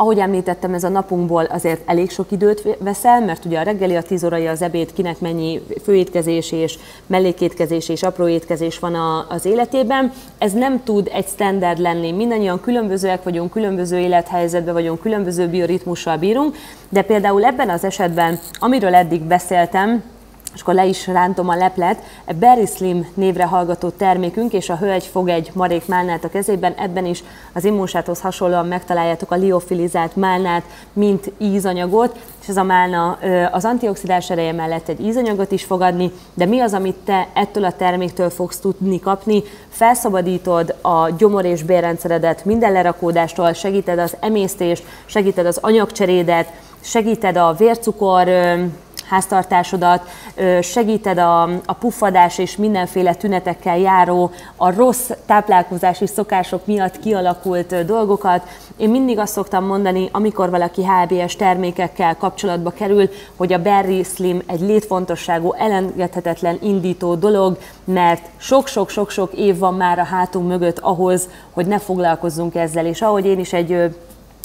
ahogy említettem, ez a napunkból azért elég sok időt veszel, mert ugye a reggeli, a 10 órai, az ebéd, kinek mennyi főétkezés és mellékétkezés és apró étkezés van a, az életében. Ez nem tud egy standard lenni. Mindannyian különbözőek vagyunk, különböző élethelyzetben vagyunk, különböző bioritmussal bírunk, de például ebben az esetben, amiről eddig beszéltem, és akkor le is rántom a leplet, Berry Slim névre hallgató termékünk, és a hölgy fog egy marék málnát a kezében, ebben is az immunsáthoz hasonlóan megtaláljátok a liofilizált málnát, mint ízanyagot, és ez a málna az antioxidáns ereje mellett egy ízanyagot is fogadni, de mi az, amit te ettől a terméktől fogsz tudni kapni? Felszabadítod a gyomor és bérrendszeredet minden lerakódástól, segíted az emésztést, segíted az anyagcserédet, segíted a vércukor háztartásodat, segíted a, a puffadás és mindenféle tünetekkel járó, a rossz táplálkozási szokások miatt kialakult dolgokat. Én mindig azt szoktam mondani, amikor valaki HBS termékekkel kapcsolatba kerül, hogy a Berry Slim egy létfontosságú, elengedhetetlen indító dolog, mert sok-sok-sok-sok év van már a hátunk mögött ahhoz, hogy ne foglalkozzunk ezzel. És ahogy én is egy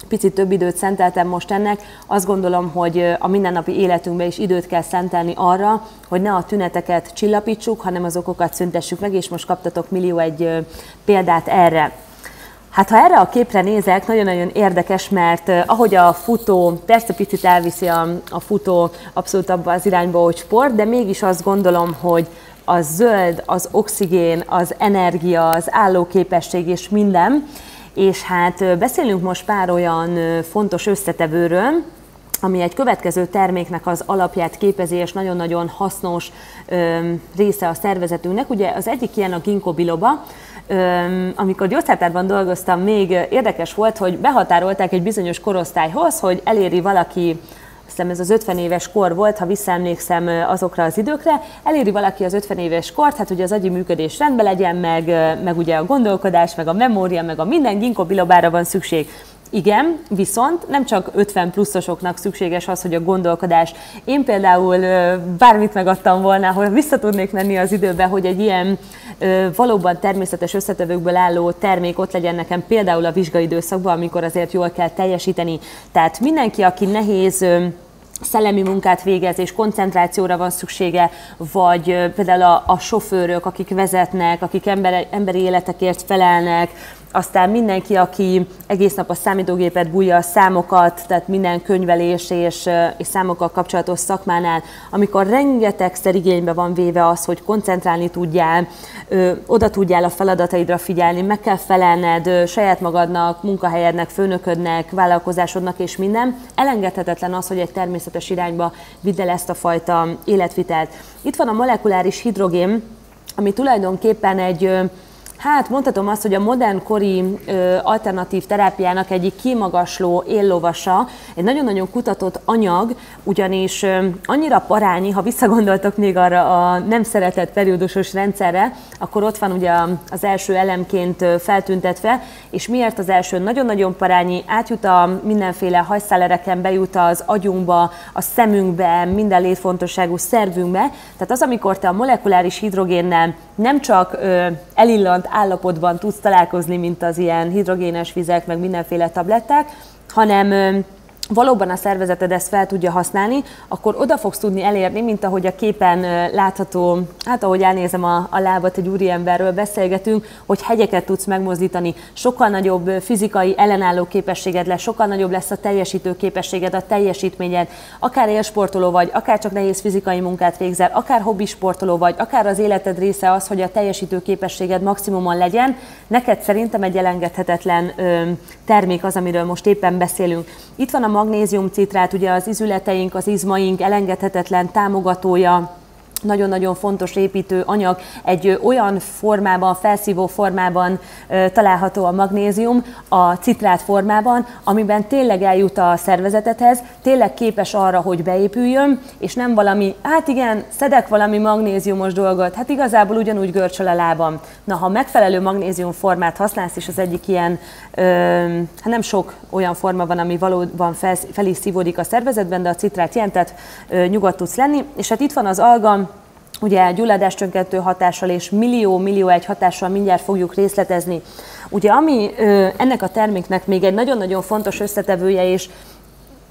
picit több időt szenteltem most ennek, azt gondolom, hogy a mindennapi életünkben is időt kell szentelni arra, hogy ne a tüneteket csillapítsuk, hanem az okokat szüntessük meg, és most kaptatok millió egy példát erre. Hát ha erre a képre nézek, nagyon-nagyon érdekes, mert ahogy a futó, persze picit elviszi a, a futó abszolút abba az irányba, hogy sport, de mégis azt gondolom, hogy a zöld, az oxigén, az energia, az állóképesség és minden, és hát beszélünk most pár olyan fontos összetevőről, ami egy következő terméknek az alapját képezi, és nagyon-nagyon hasznos ö, része a szervezetünknek. Ugye az egyik ilyen a ginkgo biloba, amikor gyógyszertárban dolgoztam, még érdekes volt, hogy behatárolták egy bizonyos korosztályhoz, hogy eléri valaki hiszem ez az 50 éves kor volt, ha visszaemlékszem azokra az időkre, eléri valaki az 50 éves kort, hát ugye az agyi működés rendben legyen, meg, meg ugye a gondolkodás, meg a memória, meg a minden ginkgo bilobára van szükség. Igen, viszont nem csak 50 pluszosoknak szükséges az, hogy a gondolkodás. Én például bármit megadtam volna, hogy vissza tudnék menni az időbe, hogy egy ilyen valóban természetes összetevőkből álló termék ott legyen nekem például a vizsgai időszakban, amikor azért jól kell teljesíteni. Tehát mindenki, aki nehéz szellemi munkát végez, és koncentrációra van szüksége, vagy például a, a sofőrök, akik vezetnek, akik ember, emberi életekért felelnek, aztán mindenki, aki egész nap a számítógépet bújja a számokat, tehát minden könyvelés és, és számokkal kapcsolatos szakmánál, amikor rengetegszer igénybe van véve az, hogy koncentrálni tudjál, ö, oda tudjál a feladataidra figyelni, meg kell felelned ö, saját magadnak, munkahelyednek, főnöködnek, vállalkozásodnak és minden, elengedhetetlen az, hogy egy természetes irányba vidd el ezt a fajta életvitelt. Itt van a molekuláris hidrogén, ami tulajdonképpen egy Hát mondhatom azt, hogy a modernkori ö, alternatív terápiának egyik kimagasló éllovasa, egy nagyon-nagyon kutatott anyag, ugyanis annyira parányi, ha visszagondoltok még arra a nem szeretett periódusos rendszerre, akkor ott van ugye az első elemként feltüntetve, és miért az első nagyon-nagyon parányi, átjut a mindenféle hajszálereken, bejut az agyunkba, a szemünkbe, minden létfontosságú szervünkbe. Tehát az, amikor te a molekuláris hidrogénnel nem csak ö, elillant állapotban tudsz találkozni, mint az ilyen hidrogénes vizek, meg mindenféle tabletták, hanem valóban a szervezeted ezt fel tudja használni, akkor oda fogsz tudni elérni, mint ahogy a képen látható, hát ahogy elnézem a, a lábat egy úriemberről beszélgetünk, hogy hegyeket tudsz megmozdítani, sokkal nagyobb fizikai ellenálló képességed lesz, sokkal nagyobb lesz a teljesítő képességed, a teljesítményed, akár élsportoló vagy, akár csak nehéz fizikai munkát végzel, akár hobbisportoló vagy, akár az életed része az, hogy a teljesítő képességed maximumon legyen, neked szerintem egy elengedhetetlen ö, termék az, amiről most éppen beszélünk. Itt van a magnéziumcitrát, ugye az izületeink, az izmaink elengedhetetlen támogatója, nagyon-nagyon fontos építő anyag, egy olyan formában, felszívó formában található a magnézium, a citrát formában, amiben tényleg eljut a szervezetethez, tényleg képes arra, hogy beépüljön, és nem valami, hát igen, szedek valami magnéziumos dolgot, hát igazából ugyanúgy görcsöl a lábam. Na, ha megfelelő magnézium formát használsz, és az egyik ilyen, hát nem sok olyan forma van, ami valóban fel, fel is szívódik a szervezetben, de a citrát jelentett, nyugodt tudsz lenni, és hát itt van az alga, ugye gyulladáscsökkentő hatással és millió-millió egy hatással mindjárt fogjuk részletezni. Ugye ami ö, ennek a terméknek még egy nagyon-nagyon fontos összetevője, és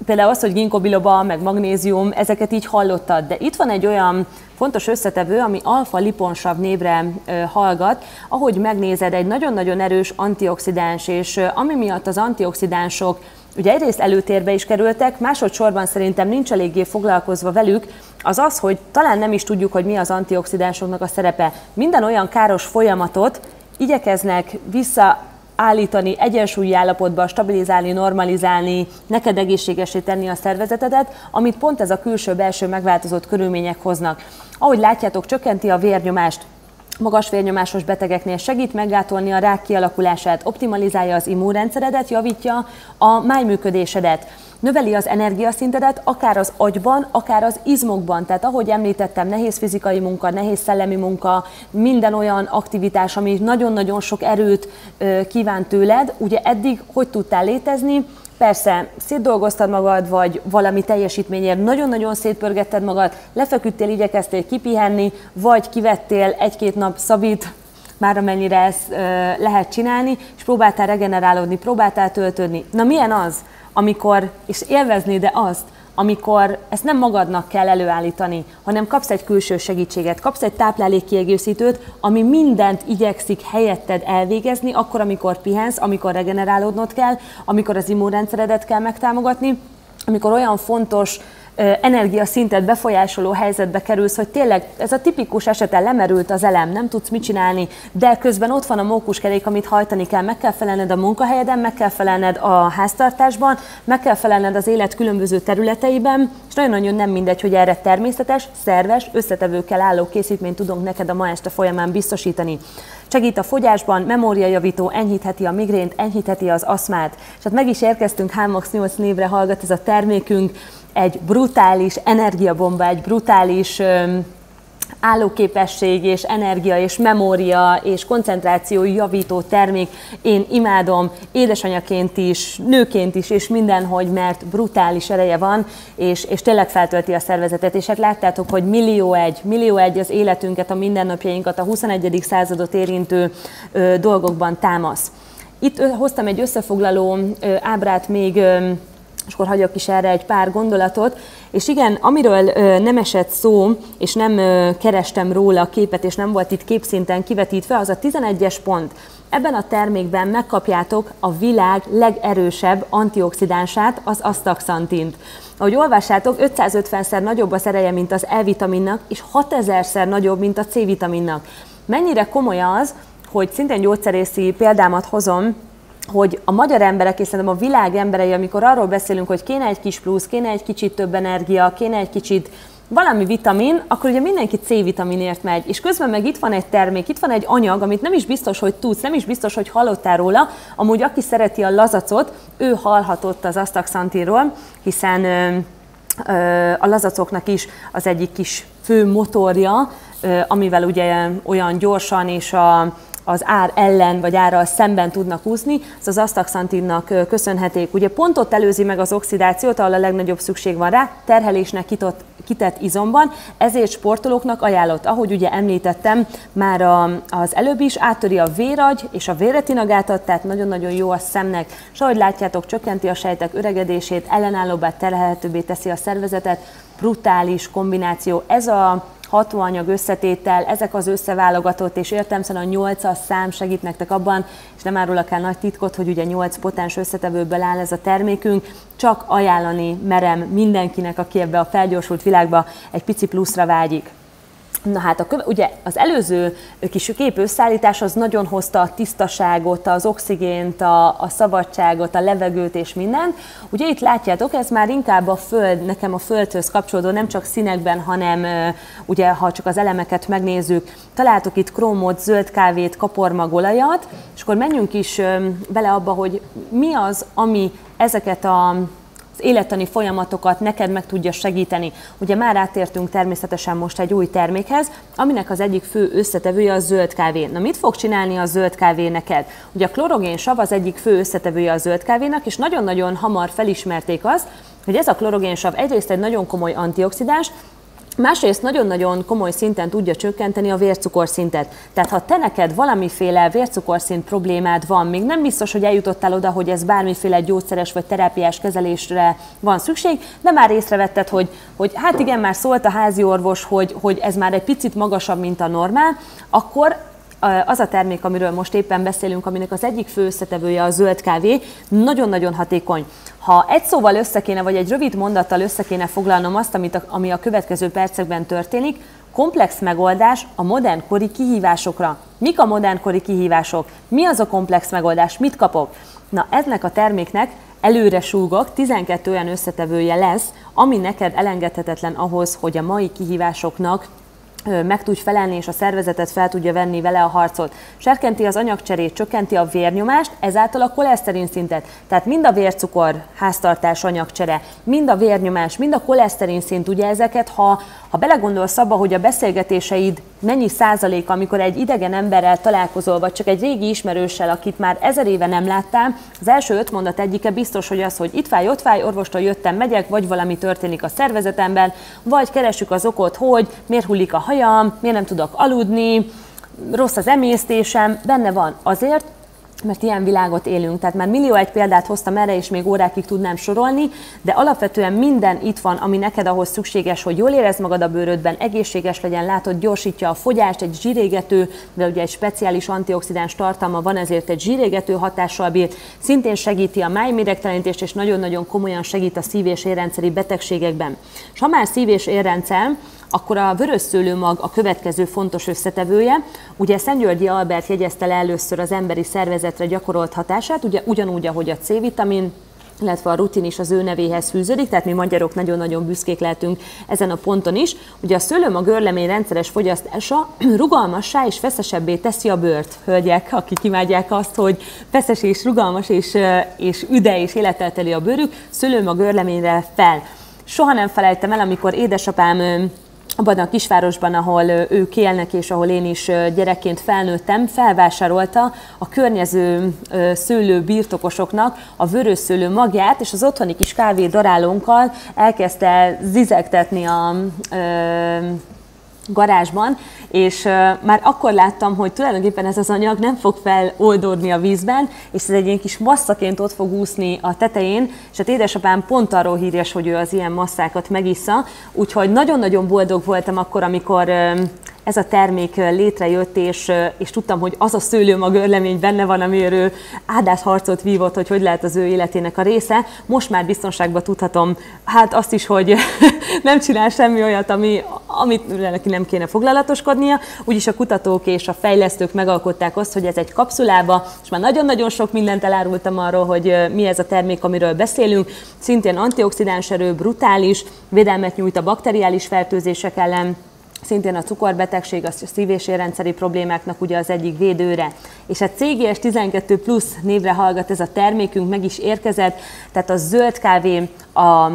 például az, hogy ginkgobiloba, meg magnézium, ezeket így hallottad, de itt van egy olyan fontos összetevő, ami alfa-liponsav névre hallgat, ahogy megnézed, egy nagyon-nagyon erős antioxidáns, és ami miatt az antioxidánsok ugye egyrészt előtérbe is kerültek, másodszorban szerintem nincs eléggé foglalkozva velük, az az, hogy talán nem is tudjuk, hogy mi az antioxidánsoknak a szerepe. Minden olyan káros folyamatot igyekeznek vissza állítani, egyensúlyi állapotba, stabilizálni, normalizálni, neked egészségesé tenni a szervezetedet, amit pont ez a külső-belső megváltozott körülmények hoznak. Ahogy látjátok, csökkenti a vérnyomást, magas vérnyomásos betegeknél segít meggátolni a rák kialakulását, optimalizálja az immunrendszeredet, javítja a májműködésedet növeli az energiaszintedet, akár az agyban, akár az izmokban. Tehát ahogy említettem, nehéz fizikai munka, nehéz szellemi munka, minden olyan aktivitás, ami nagyon-nagyon sok erőt kíván tőled, ugye eddig hogy tudtál létezni, Persze, szétdolgoztad magad, vagy valami teljesítményért nagyon-nagyon szétpörgetted magad, lefeküdtél, igyekeztél kipihenni, vagy kivettél egy-két nap szabít, már amennyire ezt lehet csinálni, és próbáltál regenerálódni, próbáltál töltődni. Na milyen az, amikor, és élvezni, de azt, amikor ezt nem magadnak kell előállítani, hanem kapsz egy külső segítséget, kapsz egy táplálékkiegészítőt, ami mindent igyekszik helyetted elvégezni, akkor, amikor pihensz, amikor regenerálódnod kell, amikor az immunrendszeredet kell megtámogatni, amikor olyan fontos energiaszintet befolyásoló helyzetbe kerülsz, hogy tényleg ez a tipikus eseten lemerült az elem, nem tudsz mit csinálni, de közben ott van a mókuskerék, amit hajtani kell, meg kell felelned a munkahelyeden, meg kell felelned a háztartásban, meg kell felelned az élet különböző területeiben, és nagyon-nagyon nem mindegy, hogy erre természetes, szerves, összetevőkkel álló készítményt tudunk neked a ma este folyamán biztosítani. Segít a fogyásban, memóriajavító, enyhítheti a migrént, enyhítheti az aszmát. És hát meg is érkeztünk, Hámax 8 névre hallgat ez a termékünk, egy brutális energiabomba, egy brutális állóképesség és energia és memória és koncentráció javító termék. Én imádom édesanyaként is, nőként is, és mindenhogy, mert brutális ereje van, és, és tényleg feltölti a szervezetet. És hát láttátok, hogy millió egy, millió egy az életünket, a mindennapjainkat, a 21. századot érintő ö, dolgokban támasz. Itt hoztam egy összefoglaló ö, ábrát még ö, és akkor hagyok is erre egy pár gondolatot. És igen, amiről ö, nem esett szó, és nem ö, kerestem róla a képet, és nem volt itt képszinten kivetítve, az a 11-es pont. Ebben a termékben megkapjátok a világ legerősebb antioxidánsát, az astaxantint. Ahogy olvassátok, 550-szer nagyobb az ereje, mint az E-vitaminnak, és 6000-szer nagyobb, mint a C-vitaminnak. Mennyire komoly az, hogy szintén gyógyszerészi példámat hozom, hogy a magyar emberek, és szerintem a világ emberei, amikor arról beszélünk, hogy kéne egy kis plusz, kéne egy kicsit több energia, kéne egy kicsit valami vitamin, akkor ugye mindenki C-vitaminért megy, és közben meg itt van egy termék, itt van egy anyag, amit nem is biztos, hogy tudsz, nem is biztos, hogy hallottál róla, amúgy aki szereti a lazacot, ő hallhatott az astaxantinról, hiszen ö, ö, a lazacoknak is az egyik kis fő motorja, ö, amivel ugye olyan gyorsan és a az ár ellen, vagy árral szemben tudnak úszni, az az astaxantinnak köszönhetik. Ugye pont ott előzi meg az oxidációt, ahol a legnagyobb szükség van rá, terhelésnek kitott, kitett izomban, ezért sportolóknak ajánlott, ahogy ugye említettem már a, az előbb is, áttöri a véragy és a véretinagátat, tehát nagyon-nagyon jó a szemnek, és ahogy látjátok, csökkenti a sejtek öregedését, ellenállóbbá, terhelhetőbbé teszi a szervezetet, brutális kombináció. Ez a hatóanyag összetétel, ezek az összeválogatott, és értelmszerűen a 8 szám segít nektek abban, és nem árulok el nagy titkot, hogy ugye 8 potens összetevőből áll ez a termékünk, csak ajánlani merem mindenkinek, aki ebbe a felgyorsult világba egy pici pluszra vágyik. Na hát a, ugye az előző kis kép összeállítás az nagyon hozta a tisztaságot, az oxigént, a, a szabadságot, a levegőt és mindent. Ugye itt látjátok, ez már inkább a föld, nekem a földhöz kapcsolódó, nem csak színekben, hanem ugye ha csak az elemeket megnézzük, találtok itt krómot, zöld kávét, kapormagolajat, és akkor menjünk is bele abba, hogy mi az, ami ezeket a élettani folyamatokat neked meg tudja segíteni. Ugye már átértünk természetesen most egy új termékhez, aminek az egyik fő összetevője a zöld kávé. Na mit fog csinálni a zöld kávé neked? Ugye a klorogén sav az egyik fő összetevője a zöld kávénak, és nagyon-nagyon hamar felismerték azt, hogy ez a klorogénsav egyrészt egy nagyon komoly antioxidáns, Másrészt nagyon-nagyon komoly szinten tudja csökkenteni a vércukorszintet. Tehát ha te neked valamiféle vércukorszint problémád van, még nem biztos, hogy eljutottál oda, hogy ez bármiféle gyógyszeres vagy terápiás kezelésre van szükség, de már észrevetted, hogy, hogy hát igen, már szólt a házi orvos, hogy, hogy ez már egy picit magasabb, mint a normál, akkor az a termék, amiről most éppen beszélünk, aminek az egyik fő összetevője a zöld kávé, nagyon-nagyon hatékony. Ha egy szóval össze kéne, vagy egy rövid mondattal össze kéne foglalnom azt, amit a, ami a következő percekben történik, komplex megoldás a modernkori kihívásokra. Mik a modernkori kihívások? Mi az a komplex megoldás? Mit kapok? Na, eznek a terméknek előre súgok, 12 olyan összetevője lesz, ami neked elengedhetetlen ahhoz, hogy a mai kihívásoknak meg tudj felelni, és a szervezetet fel tudja venni vele a harcot. Serkenti az anyagcserét, csökkenti a vérnyomást, ezáltal a koleszterin szintet. Tehát mind a vércukor háztartás anyagcsere, mind a vérnyomás, mind a koleszterin szint, ugye ezeket, ha, ha belegondolsz abba, hogy a beszélgetéseid mennyi százalék, amikor egy idegen emberrel találkozol, vagy csak egy régi ismerőssel, akit már ezer éve nem láttál, az első öt mondat egyike biztos, hogy az, hogy itt fáj, ott fáj, orvostól jöttem, megyek, vagy valami történik a szervezetemben, vagy keresük az okot, hogy miért hullik a hajam, miért nem tudok aludni, rossz az emésztésem, benne van. Azért, mert ilyen világot élünk. Tehát már millió egy példát hoztam erre, és még órákig tudnám sorolni, de alapvetően minden itt van, ami neked ahhoz szükséges, hogy jól érezd magad a bőrödben, egészséges legyen, látod, gyorsítja a fogyást, egy zsírégető, de ugye egy speciális antioxidáns tartalma van, ezért egy zsírégető hatással bír, szintén segíti a májméregtelenítést, és nagyon-nagyon komolyan segít a szív- és érrendszeri betegségekben. És ha már szív- és érrendszer, akkor a vörös szőlőmag a következő fontos összetevője. Ugye Györgyi Albert jegyezte le először az emberi szervezetre gyakorolt hatását, ugye ugyanúgy, ahogy a C-vitamin, illetve a rutin is az ő nevéhez fűződik, tehát mi magyarok nagyon-nagyon büszkék lehetünk ezen a ponton is. Ugye a szőlőmag görlemény rendszeres fogyasztása rugalmassá és feszesebbé teszi a bőrt, hölgyek, akik imádják azt, hogy feszes és rugalmas és, és üde és életelteli a bőrük, szőlőmag görleményre fel. Soha nem felejtem el, amikor édesapám abban a kisvárosban, ahol ők élnek, és ahol én is gyerekként felnőttem, felvásárolta a környező szőlő birtokosoknak a vörösszőlő magját, és az otthoni kis kávé darálónkkal elkezdte zizegtetni a garázsban, és már akkor láttam, hogy tulajdonképpen ez az anyag nem fog feloldódni a vízben, és ez egy ilyen kis masszaként ott fog úszni a tetején, és hát édesapám pont arról híres, hogy ő az ilyen masszákat megissza, úgyhogy nagyon-nagyon boldog voltam akkor, amikor ez a termék létrejött, és, és tudtam, hogy az a szőlőmag örlemény benne van, amiről ő harcot vívott, hogy hogy lehet az ő életének a része. Most már biztonságban tudhatom, hát azt is, hogy nem csinál semmi olyat, ami, amit neki nem kéne foglalatoskodnia. Úgyis a kutatók és a fejlesztők megalkották azt, hogy ez egy kapszulába, és már nagyon-nagyon sok mindent elárultam arról, hogy mi ez a termék, amiről beszélünk. Szintén antioxidáns erő, brutális, védelmet nyújt a bakteriális fertőzések ellen, szintén a cukorbetegség, a szív- és érrendszeri problémáknak ugye az egyik védőre. És a CGS 12 plusz névre hallgat ez a termékünk, meg is érkezett, tehát a zöld kávé, a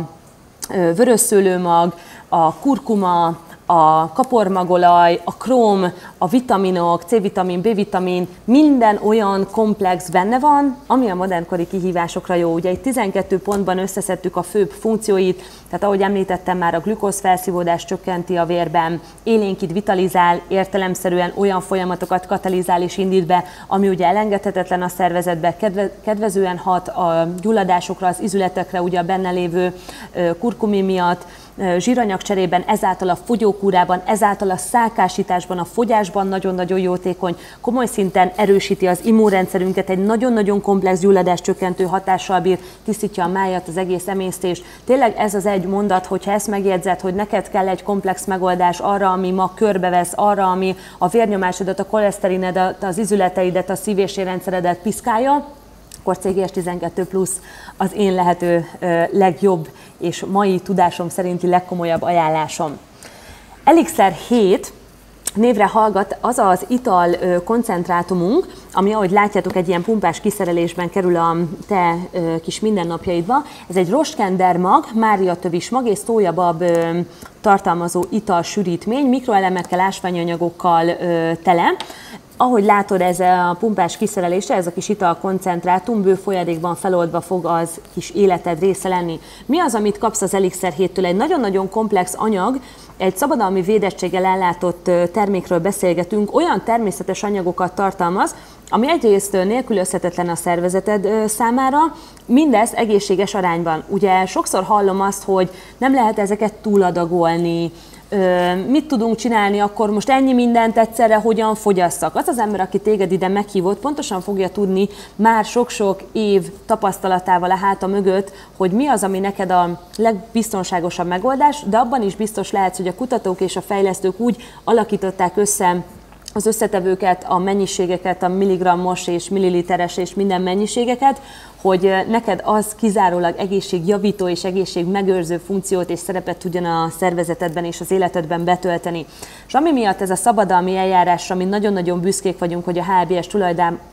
vörös szőlőmag, a kurkuma, a kapormagolaj, a króm, a vitaminok, C-vitamin, B-vitamin, minden olyan komplex benne van, ami a modernkori kihívásokra jó. Ugye itt 12 pontban összeszedtük a főbb funkcióit, tehát ahogy említettem már a glükóz felszívódás csökkenti a vérben, élénkít, vitalizál, értelemszerűen olyan folyamatokat katalizál és indít be, ami ugye elengedhetetlen a szervezetbe, kedvezően hat a gyulladásokra, az izületekre, ugye a benne lévő kurkumi miatt, zsíranyag cserében, ezáltal a fogyókúrában, ezáltal a szákásításban, a fogyásban nagyon-nagyon jótékony, komoly szinten erősíti az immunrendszerünket, egy nagyon-nagyon komplex gyulladás csökkentő hatással bír, tisztítja a májat, az egész emésztést. Tényleg ez az egy mondat, hogyha ezt megjegyzed, hogy neked kell egy komplex megoldás arra, ami ma körbevesz, arra, ami a vérnyomásodat, a koleszterinedet, az izületeidet, a szív- és érrendszeredet piszkálja, akkor CGS 12 plusz az én lehető legjobb és mai tudásom szerinti legkomolyabb ajánlásom. Elixir 7 névre hallgat az az ital koncentrátumunk, ami ahogy látjátok egy ilyen pumpás kiszerelésben kerül a te kis mindennapjaidba. Ez egy roskender mag, mária tövis mag és szójabab tartalmazó ital sűrítmény, mikroelemekkel, ásványanyagokkal tele. Ahogy látod, ez a pumpás kiszerelése, ez a kis ital koncentrátum bő folyadékban feloldva fog az kis életed része lenni. Mi az, amit kapsz az Elixir 7-től? Egy nagyon-nagyon komplex anyag, egy szabadalmi védettséggel ellátott termékről beszélgetünk, olyan természetes anyagokat tartalmaz, ami egyrészt nélkülözhetetlen a szervezeted számára, mindez egészséges arányban. Ugye sokszor hallom azt, hogy nem lehet ezeket túladagolni, mit tudunk csinálni, akkor most ennyi mindent egyszerre hogyan fogyasszak. Az az ember, aki téged ide meghívott, pontosan fogja tudni már sok-sok év tapasztalatával a háta mögött, hogy mi az, ami neked a legbiztonságosabb megoldás, de abban is biztos lehetsz, hogy a kutatók és a fejlesztők úgy alakították össze az összetevőket, a mennyiségeket, a milligrammos és milliliteres és minden mennyiségeket, hogy neked az kizárólag egészségjavító és egészségmegőrző funkciót és szerepet tudjon a szervezetedben és az életedben betölteni. És ami miatt ez a szabadalmi eljárás, ami nagyon-nagyon büszkék vagyunk, hogy a HBS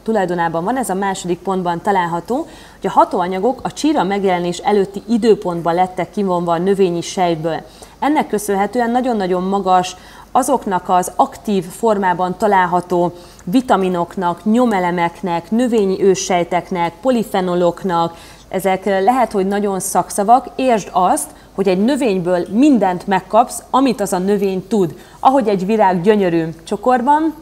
tulajdonában van, ez a második pontban található, hogy a hatóanyagok a csíra megjelenés előtti időpontban lettek kivonva a növényi sejtből. Ennek köszönhetően nagyon-nagyon magas azoknak az aktív formában található vitaminoknak, nyomelemeknek, növényi őssejteknek, polifenoloknak, ezek lehet, hogy nagyon szakszavak, értsd azt, hogy egy növényből mindent megkapsz, amit az a növény tud. Ahogy egy virág gyönyörű csokorban,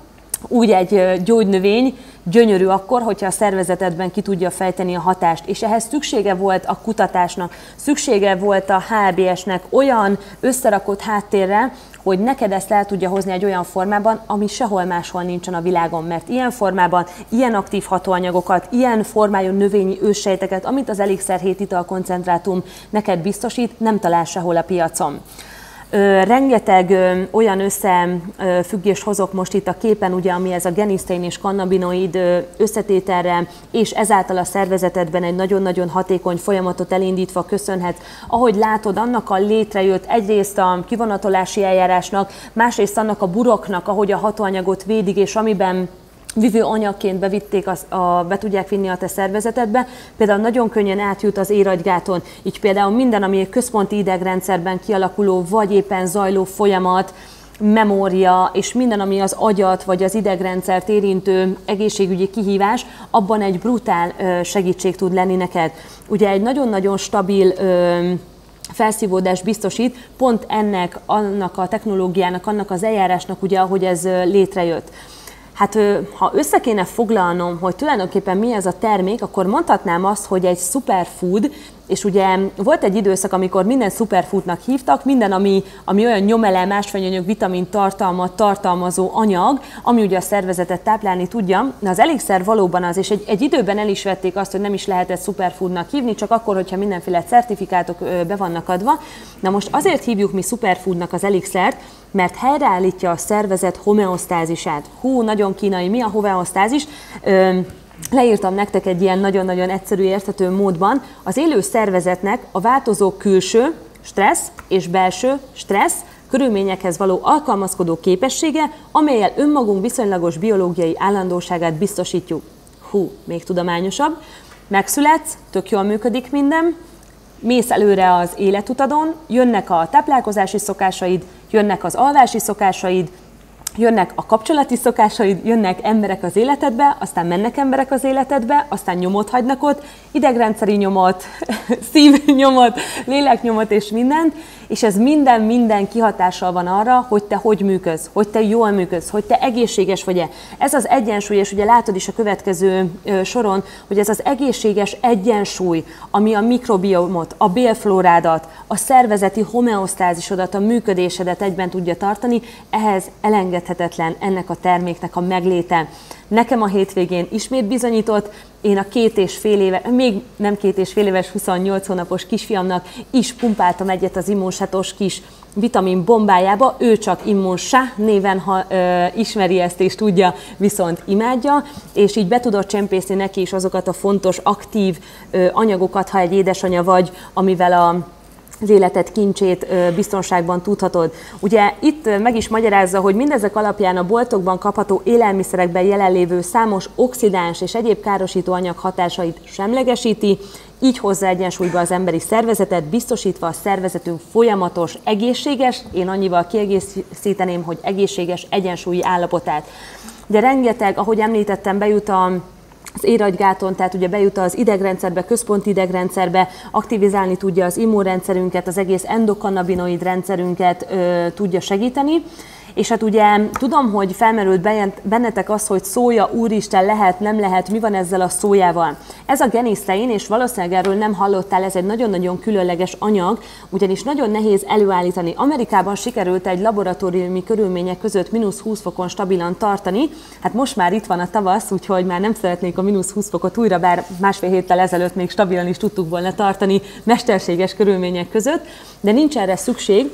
úgy egy gyógynövény gyönyörű akkor, hogyha a szervezetedben ki tudja fejteni a hatást. És ehhez szüksége volt a kutatásnak, szüksége volt a HBS-nek olyan összerakott háttérre, hogy neked ezt el tudja hozni egy olyan formában, ami sehol máshol nincsen a világon, mert ilyen formában, ilyen aktív hatóanyagokat, ilyen formájú növényi őssejteket, amit az Elixir 7 italkoncentrátum neked biztosít, nem talál sehol a piacon. Rengeteg olyan összefüggést hozok most itt a képen, ugye, ami ez a genisztein és kannabinoid összetételre, és ezáltal a szervezetedben egy nagyon-nagyon hatékony folyamatot elindítva köszönhet. Ahogy látod, annak a létrejött egyrészt a kivonatolási eljárásnak, másrészt annak a buroknak, ahogy a hatóanyagot védik, és amiben vívő anyagként bevitték, az, a, be tudják vinni a te szervezetedbe, például nagyon könnyen átjut az éragygáton, így például minden, ami egy központi idegrendszerben kialakuló, vagy éppen zajló folyamat, memória és minden, ami az agyat vagy az idegrendszert érintő egészségügyi kihívás, abban egy brutál segítség tud lenni neked. Ugye egy nagyon-nagyon stabil felszívódás biztosít, pont ennek, annak a technológiának, annak az eljárásnak, ugye, ahogy ez létrejött. Hát ha össze kéne foglalnom, hogy tulajdonképpen mi ez a termék, akkor mondhatnám azt, hogy egy superfood, és ugye volt egy időszak, amikor minden superfoodnak hívtak, minden, ami, ami olyan nyomelem, ásványanyag, vitamin tartalmat tartalmazó anyag, ami ugye a szervezetet táplálni tudja. De az elixir valóban az, és egy, egy időben el is vették azt, hogy nem is lehetett superfoodnak hívni, csak akkor, hogyha mindenféle certifikátok be vannak adva. Na most azért hívjuk mi superfoodnak az elixirt, mert helyreállítja a szervezet homeosztázisát. Hú, nagyon kínai, mi a homeosztázis? Leírtam nektek egy ilyen nagyon-nagyon egyszerű érthető módban, az élő szervezetnek a változó külső stressz és belső stressz körülményekhez való alkalmazkodó képessége, amelyel önmagunk viszonylagos biológiai állandóságát biztosítjuk. Hú, még tudományosabb. Megszületsz, tök jól működik minden, mész előre az életutadon, jönnek a táplálkozási szokásaid, jönnek az alvási szokásaid, jönnek a kapcsolati szokásaid, jönnek emberek az életedbe, aztán mennek emberek az életedbe, aztán nyomot hagynak ott, idegrendszeri nyomot, szívnyomot, léleknyomot és mindent, és ez minden-minden kihatással van arra, hogy te hogy működsz, hogy te jól működsz, hogy te egészséges vagy-e. Ez az egyensúly, és ugye látod is a következő soron, hogy ez az egészséges egyensúly, ami a mikrobiomot, a bélflórádat, a szervezeti homeosztázisodat, a működésedet egyben tudja tartani, ehhez elengedhetetlen ennek a terméknek a megléte. Nekem a hétvégén ismét bizonyított, én a két és fél éve, még nem két és fél éves, 28 hónapos kisfiamnak is pumpáltam egyet az immunsatos kis vitamin bombájába, ő csak immunsa néven ha, ö, ismeri ezt és tudja, viszont imádja, és így be tudod csempészni neki is azokat a fontos, aktív ö, anyagokat, ha egy édesanyja vagy, amivel a az életet kincsét biztonságban tudhatod. Ugye itt meg is magyarázza, hogy mindezek alapján a boltokban kapható élelmiszerekben jelenlévő számos oxidáns és egyéb károsító anyag hatásait semlegesíti, így hozza egyensúlyba az emberi szervezetet, biztosítva a szervezetünk folyamatos, egészséges, én annyival kiegészíteném, hogy egészséges egyensúlyi állapotát. De rengeteg, ahogy említettem, bejut a az éragygáton, tehát ugye bejut az idegrendszerbe, központi idegrendszerbe, aktivizálni tudja az immunrendszerünket, az egész endokannabinoid rendszerünket ö, tudja segíteni. És hát ugye tudom, hogy felmerült bennetek az, hogy szója, úristen, lehet, nem lehet, mi van ezzel a szójával. Ez a genisztein, és valószínűleg erről nem hallottál, ez egy nagyon-nagyon különleges anyag, ugyanis nagyon nehéz előállítani. Amerikában sikerült egy laboratóriumi körülmények között mínusz 20 fokon stabilan tartani. Hát most már itt van a tavasz, úgyhogy már nem szeretnék a mínusz 20 fokot újra, bár másfél héttel ezelőtt még stabilan is tudtuk volna tartani mesterséges körülmények között, de nincs erre szükség,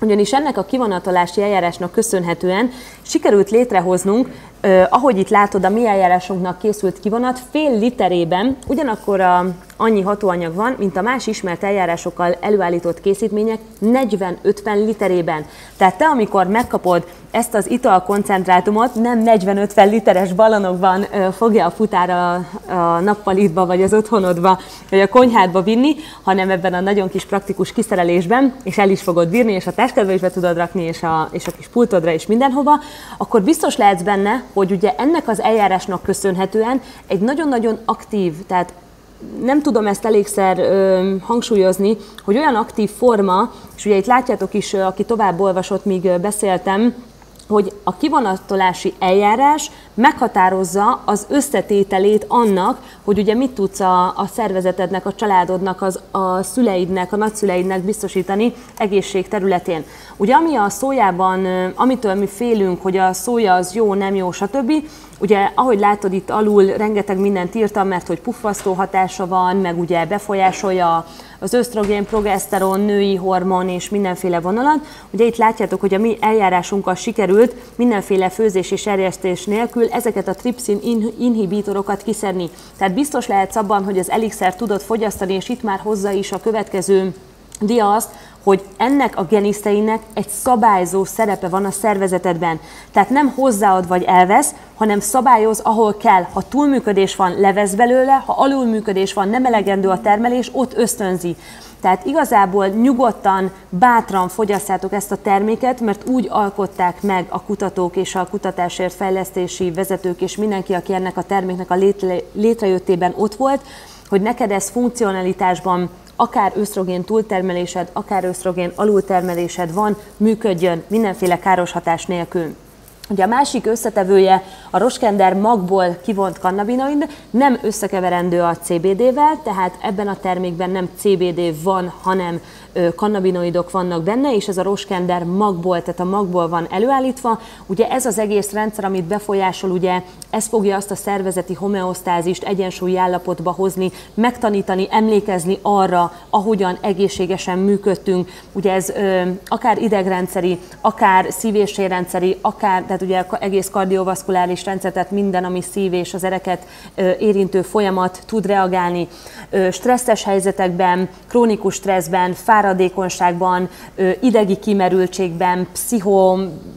ugyanis ennek a kivonatolási eljárásnak köszönhetően sikerült létrehoznunk, eh, ahogy itt látod, a mi eljárásunknak készült kivonat fél literében. Ugyanakkor a, annyi hatóanyag van, mint a más ismert eljárásokkal előállított készítmények 40-50 literében. Tehát te, amikor megkapod ezt az italkoncentrátumot, nem 40-50 literes balonokban fogja a futára a nappalitba, vagy az otthonodba, vagy a konyhádba vinni, hanem ebben a nagyon kis praktikus kiszerelésben, és el is fogod bírni, és a táskádba is be tudod rakni, és a, és a kis pultodra is mindenhova, akkor biztos lehetsz benne, hogy ugye ennek az eljárásnak köszönhetően egy nagyon-nagyon aktív, tehát nem tudom ezt elégszer ö, hangsúlyozni, hogy olyan aktív forma, és ugye itt látjátok is, aki tovább olvasott, míg beszéltem, hogy a kivonatolási eljárás meghatározza az összetételét annak, hogy ugye mit tudsz a, a szervezetednek, a családodnak, az, a szüleidnek, a nagyszüleidnek biztosítani egészség területén. Ugye ami a szójában, amitől mi félünk, hogy a szója az jó, nem jó, stb., Ugye, ahogy látod, itt alul rengeteg mindent írtam, mert hogy puffasztó hatása van, meg ugye befolyásolja az ösztrogén, progeszteron, női hormon és mindenféle vonalat. Ugye itt látjátok, hogy a mi eljárásunkkal sikerült mindenféle főzés és erjesztés nélkül ezeket a tripszin inhibitorokat kiszedni. Tehát biztos lehetsz abban, hogy az elixer tudod fogyasztani, és itt már hozza is a következő dia azt, hogy ennek a geniszteinek egy szabályzó szerepe van a szervezetedben. Tehát nem hozzáad vagy elvesz, hanem szabályoz, ahol kell. Ha túlműködés van, levesz belőle, ha alulműködés van, nem elegendő a termelés, ott ösztönzi. Tehát igazából nyugodtan, bátran fogyasztátok ezt a terméket, mert úgy alkották meg a kutatók és a kutatásért fejlesztési vezetők és mindenki, aki ennek a terméknek a létrejöttében ott volt, hogy neked ez funkcionalitásban akár ösztrogén túltermelésed, akár ösztrogén alultermelésed van, működjön mindenféle káros hatás nélkül. Ugye a másik összetevője a roskender magból kivont kannabinoid nem összekeverendő a CBD-vel, tehát ebben a termékben nem CBD van, hanem kannabinoidok vannak benne, és ez a roskender magból, tehát a magból van előállítva. Ugye ez az egész rendszer, amit befolyásol, ugye ez fogja azt a szervezeti homeosztázist egyensúlyi állapotba hozni, megtanítani, emlékezni arra, ahogyan egészségesen működtünk. Ugye ez ö, akár idegrendszeri, akár szívésérrendszeri, akár, tehát ugye egész kardiovaszkuláris rendszer, tehát minden, ami szív és az ereket érintő folyamat tud reagálni. Stresszes helyzetekben, krónikus stresszben, fáradékonyságban, idegi kimerültségben, pszicho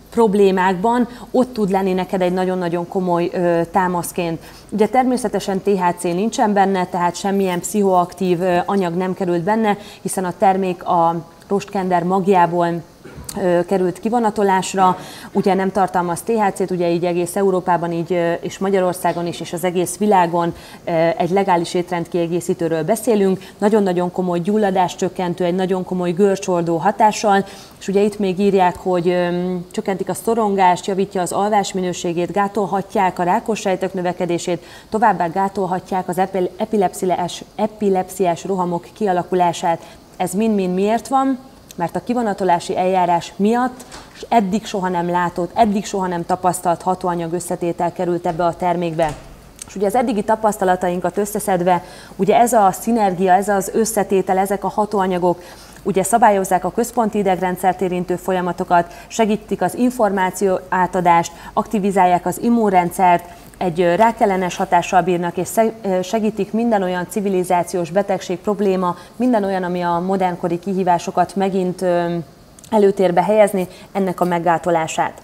problémákban, ott tud lenni neked egy nagyon-nagyon komoly támaszként. Ugye természetesen THC nincsen benne, tehát semmilyen pszichoaktív anyag nem került benne, hiszen a termék a rostkender magjából került kivonatolásra, ugye nem tartalmaz THC-t, ugye így egész Európában így, és Magyarországon is, és az egész világon egy legális étrendkiegészítőről beszélünk, nagyon-nagyon komoly gyulladás csökkentő, egy nagyon komoly görcsordó hatással, és ugye itt még írják, hogy csökkentik a szorongást, javítja az alvás minőségét, gátolhatják a rákos sejtek növekedését, továbbá gátolhatják az epilepsziás, epilepsziás rohamok kialakulását. Ez mind-mind miért van? Mert a kivonatolási eljárás miatt és eddig soha nem látott, eddig soha nem tapasztalt hatóanyag összetétel került ebbe a termékbe. És ugye az eddigi tapasztalatainkat összeszedve, ugye ez a szinergia, ez az összetétel, ezek a hatóanyagok, ugye szabályozzák a központi idegrendszert érintő folyamatokat, segítik az információ átadást, aktivizálják az immunrendszert, egy rákellenes hatással bírnak, és segítik minden olyan civilizációs betegség, probléma, minden olyan, ami a modernkori kihívásokat megint előtérbe helyezni, ennek a meggátolását.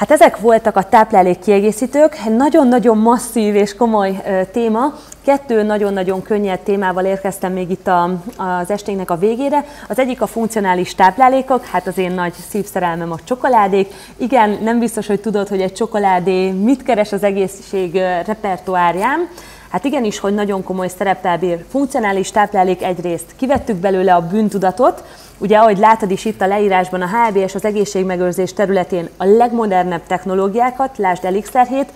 Hát ezek voltak a táplálék kiegészítők, nagyon-nagyon masszív és komoly téma. Kettő nagyon-nagyon könnyed témával érkeztem még itt a, az esténknek a végére. Az egyik a funkcionális táplálékok, hát az én nagy szívszerelmem a csokoládék. Igen, nem biztos, hogy tudod, hogy egy csokoládé mit keres az egészség repertoárján. Hát igenis, hogy nagyon komoly szereppel bír. Funkcionális táplálék egyrészt kivettük belőle a bűntudatot, Ugye, ahogy látod is itt a leírásban, a HBS az egészségmegőrzés területén a legmodernebb technológiákat, lásd Elixir 7,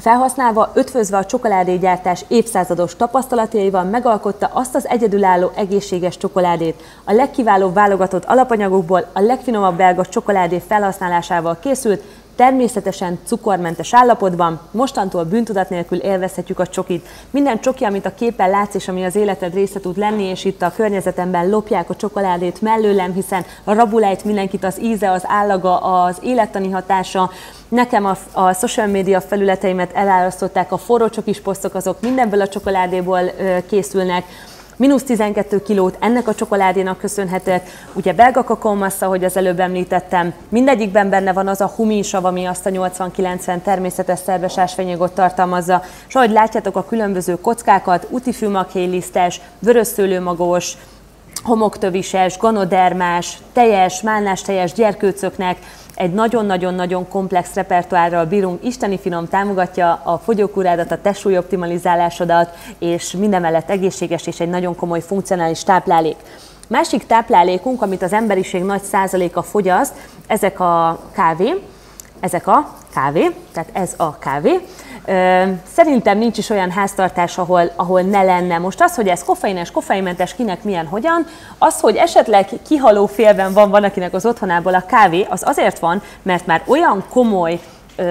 felhasználva, ötvözve a csokoládégyártás évszázados tapasztalataival megalkotta azt az egyedülálló egészséges csokoládét. A legkiválóbb válogatott alapanyagokból a legfinomabb belga csokoládé felhasználásával készült, természetesen cukormentes állapotban, mostantól bűntudat nélkül élvezhetjük a csokit. Minden csoki, amit a képen látsz, és ami az életed része tud lenni, és itt a környezetemben lopják a csokoládét mellőlem, hiszen a rabulejt mindenkit az íze, az állaga, az élettani hatása, Nekem a, a social media felületeimet elárasztották, a forró csokis posztok azok mindenből a csokoládéból ö, készülnek, mínusz 12 kilót ennek a csokoládénak köszönhetek. Ugye belga kakaómassa, hogy az előbb említettem, mindegyikben benne van az a huminsav, ami azt a 80-90 természetes szerves ásványogot tartalmazza. És ahogy látjátok a különböző kockákat, utifűmakhélisztes, vörösszőlőmagos, homoktövises, ganodermás, teljes, málnás teljes gyerkőcöknek, egy nagyon-nagyon-nagyon komplex repertoárral bírunk. Isteni finom támogatja a fogyókúrádat, a testsúly optimalizálásodat, és mindemellett egészséges és egy nagyon komoly funkcionális táplálék. Másik táplálékunk, amit az emberiség nagy százaléka fogyaszt, ezek a kávé, ezek a kávé, tehát ez a kávé. Szerintem nincs is olyan háztartás, ahol, ahol ne lenne. Most az, hogy ez koffeines, koffeinmentes, kinek milyen, hogyan, az, hogy esetleg kihaló félben van van, akinek az otthonából a kávé, az azért van, mert már olyan komoly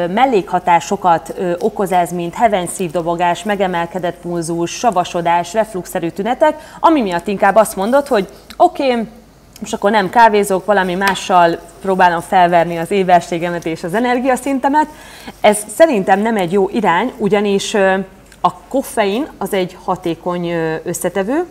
mellékhatásokat okoz ez, mint hevenyszívdobogás, megemelkedett pulzus, savasodás, refluxszerű tünetek, ami miatt inkább azt mondod, hogy oké, okay, és akkor nem kávézok, valami mással próbálom felverni az éverségemet és az energiaszintemet. Ez szerintem nem egy jó irány, ugyanis a koffein az egy hatékony összetevő,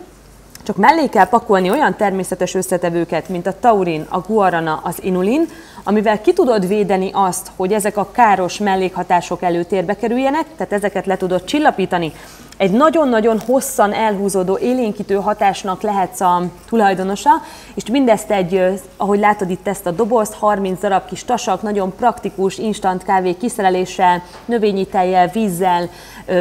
csak mellé kell pakolni olyan természetes összetevőket, mint a taurin, a guarana, az inulin, amivel ki tudod védeni azt, hogy ezek a káros mellékhatások előtérbe kerüljenek, tehát ezeket le tudod csillapítani. Egy nagyon-nagyon hosszan elhúzódó élénkítő hatásnak lehetsz a tulajdonosa, és mindezt egy, ahogy látod itt ezt a dobozt, 30 darab kis tasak, nagyon praktikus, instant kávé kiszereléssel, növényi tejjel, vízzel,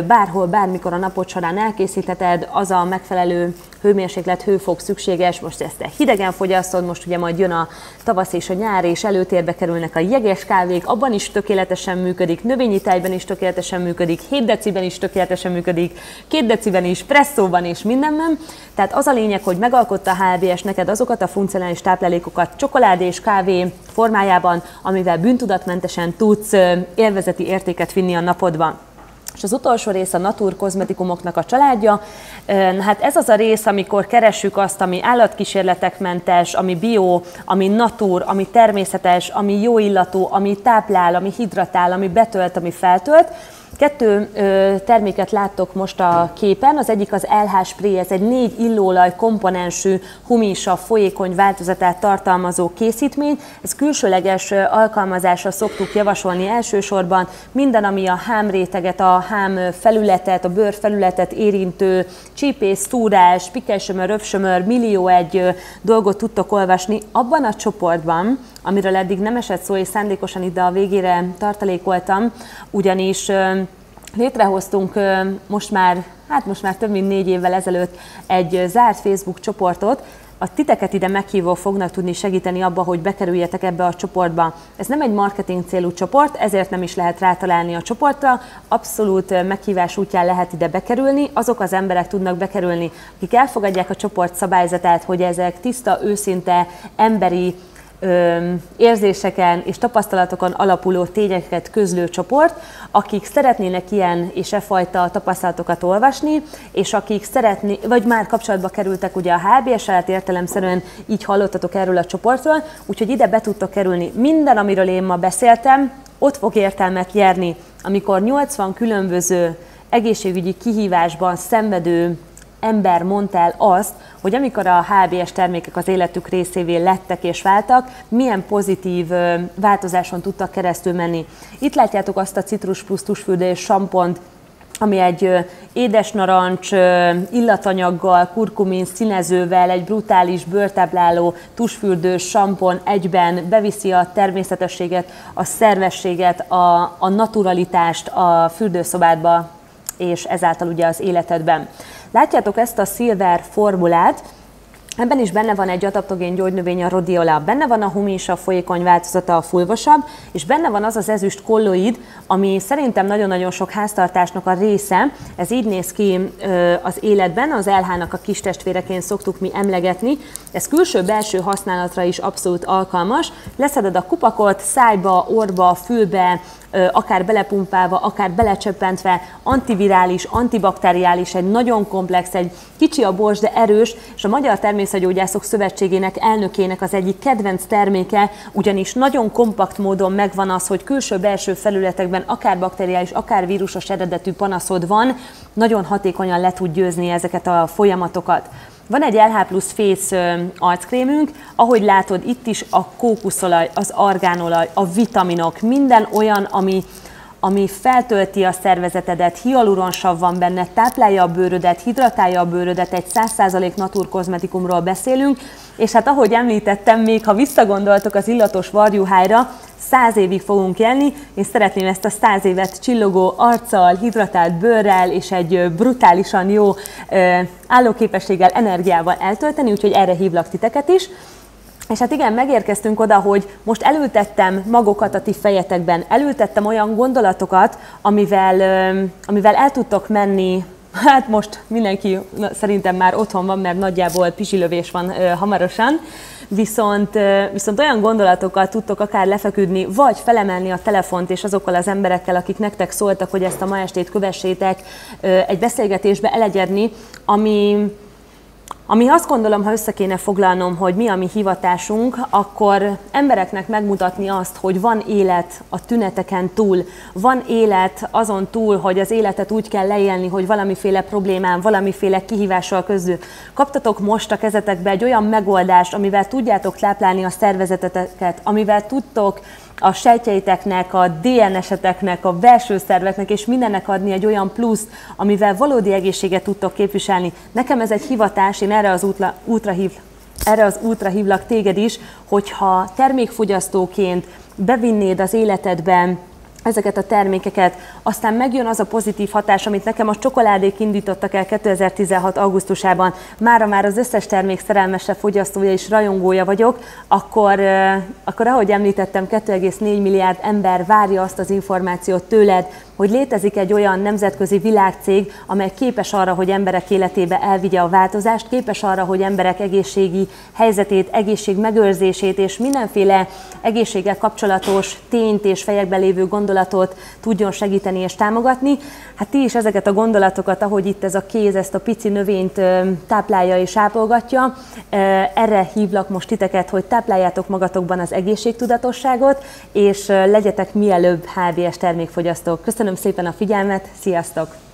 bárhol, bármikor a napot során elkészítheted, az a megfelelő hőmérséklet, hőfok szükséges, most ezt te hidegen fogyasztod, most ugye majd jön a tavasz és a nyár, és előtérbe kerülnek a jeges kávék, abban is tökéletesen működik, növényi tejben is tökéletesen működik, 7 deciben is tökéletesen működik, 2 deciben is, presszóban és mindenben. Tehát az a lényeg, hogy megalkotta a HBS neked azokat a funkcionális táplálékokat csokoládé és kávé formájában, amivel bűntudatmentesen tudsz élvezeti értéket vinni a napodban. És az utolsó rész a Natur kozmetikumoknak a családja. Hát ez az a rész, amikor keressük azt, ami állatkísérletekmentes, ami bio, ami natur, ami természetes, ami jó illatú, ami táplál, ami hidratál, ami betölt, ami feltölt. Kettő ö, terméket láttok most a képen, az egyik az LH Spray, ez egy négy illóolaj komponensű humisa folyékony változatát tartalmazó készítmény. Ez külsőleges alkalmazásra szoktuk javasolni elsősorban minden, ami a hámréteget, a hám felületet, a bőr felületet érintő csípész, túrás, pikelsömör, rövsömör, millió egy dolgot tudtok olvasni. Abban a csoportban, amiről eddig nem esett szó, és szándékosan ide a végére tartalékoltam, ugyanis létrehoztunk most már, hát most már több mint négy évvel ezelőtt egy zárt Facebook csoportot, a titeket ide meghívó fognak tudni segíteni abba, hogy bekerüljetek ebbe a csoportba. Ez nem egy marketing célú csoport, ezért nem is lehet rátalálni a csoportra. Abszolút meghívás útján lehet ide bekerülni. Azok az emberek tudnak bekerülni, akik elfogadják a csoport szabályzatát, hogy ezek tiszta, őszinte, emberi, érzéseken és tapasztalatokon alapuló tényeket közlő csoport, akik szeretnének ilyen és e fajta tapasztalatokat olvasni, és akik szeretné, vagy már kapcsolatba kerültek ugye a HBS alatt értelemszerűen így hallottatok erről a csoportról, úgyhogy ide be tudtok kerülni. Minden, amiről én ma beszéltem, ott fog értelmet nyerni, amikor 80 különböző egészségügyi kihívásban szenvedő ember mondta el azt, hogy amikor a HBS termékek az életük részévé lettek és váltak, milyen pozitív változáson tudtak keresztül menni. Itt látjátok azt a citrus plusz tusfürdő és sampont, ami egy édes narancs illatanyaggal, kurkumin színezővel, egy brutális bőrtábláló tusfürdő sampon egyben beviszi a természetességet, a szervességet, a, a naturalitást a fürdőszobádba, és ezáltal ugye az életedben. Látjátok ezt a Silver formulát, Ebben is benne van egy adaptogén gyógynövény, a rodiola, benne van a humis, a folyékony változata, a fulvasabb, és benne van az az ezüst kolloid, ami szerintem nagyon-nagyon sok háztartásnak a része. Ez így néz ki az életben, az elhának a kis testvéreként szoktuk mi emlegetni. Ez külső-belső használatra is abszolút alkalmas. Leszeded a kupakot, szájba, orba, fülbe, akár belepumpálva, akár belecsöppentve, antivirális, antibakteriális, egy nagyon komplex, egy kicsi a bors, de erős, és a Magyar Természetgyógyászok Szövetségének elnökének az egyik kedvenc terméke, ugyanis nagyon kompakt módon megvan az, hogy külső-belső felületekben akár bakteriális, akár vírusos eredetű panaszod van, nagyon hatékonyan le tud győzni ezeket a folyamatokat. Van egy LH plusz Face arckrémünk, ahogy látod itt is a kókuszolaj, az argánolaj, a vitaminok, minden olyan, ami ami feltölti a szervezetedet, hialuronsav van benne, táplálja a bőrödet, hidratálja a bőrödet, egy 100% naturkozmetikumról beszélünk, és hát ahogy említettem, még ha visszagondoltok az illatos varjuhájra, száz évig fogunk élni, én szeretném ezt a száz évet csillogó arccal, hidratált bőrrel és egy brutálisan jó állóképességgel, energiával eltölteni, úgyhogy erre hívlak titeket is. És hát igen, megérkeztünk oda, hogy most elültettem magokat a ti fejetekben, elültettem olyan gondolatokat, amivel, amivel el tudtok menni. Hát most mindenki szerintem már otthon van, mert nagyjából pisilövés van hamarosan, viszont, viszont olyan gondolatokkal tudtok akár lefeküdni, vagy felemelni a telefont, és azokkal az emberekkel, akik nektek szóltak, hogy ezt a ma estét kövessétek, egy beszélgetésbe elegyedni, ami, ami azt gondolom, ha össze kéne foglalnom, hogy mi a mi hivatásunk, akkor embereknek megmutatni azt, hogy van élet a tüneteken túl, van élet azon túl, hogy az életet úgy kell leélni, hogy valamiféle problémán, valamiféle kihívással közül. Kaptatok most a kezetekbe egy olyan megoldást, amivel tudjátok táplálni a szervezeteket, amivel tudtok a sejtjeiteknek, a DNS-eteknek, a belső szerveknek és mindennek adni egy olyan plusz, amivel valódi egészséget tudtok képviselni. Nekem ez egy hivatás, én erre az útra, útra hív, erre az útra hívlak téged is, hogyha termékfogyasztóként bevinnéd az életedben ezeket a termékeket, aztán megjön az a pozitív hatás, amit nekem a csokoládék indítottak el 2016. augusztusában, mára már az összes termék szerelmese fogyasztója és rajongója vagyok, akkor, akkor ahogy említettem, 2,4 milliárd ember várja azt az információt tőled, hogy létezik egy olyan nemzetközi világcég, amely képes arra, hogy emberek életébe elvigye a változást, képes arra, hogy emberek egészségi helyzetét, egészség megőrzését és mindenféle egészséggel kapcsolatos tényt és fejekbe lévő gondolatot tudjon segíteni és támogatni. Hát ti is ezeket a gondolatokat, ahogy itt ez a kéz, ezt a pici növényt táplálja és ápolgatja, erre hívlak most titeket, hogy tápláljátok magatokban az egészségtudatosságot, és legyetek mielőbb HBS termékfogyasztók. Köszönöm Köszönöm szépen a figyelmet, sziasztok!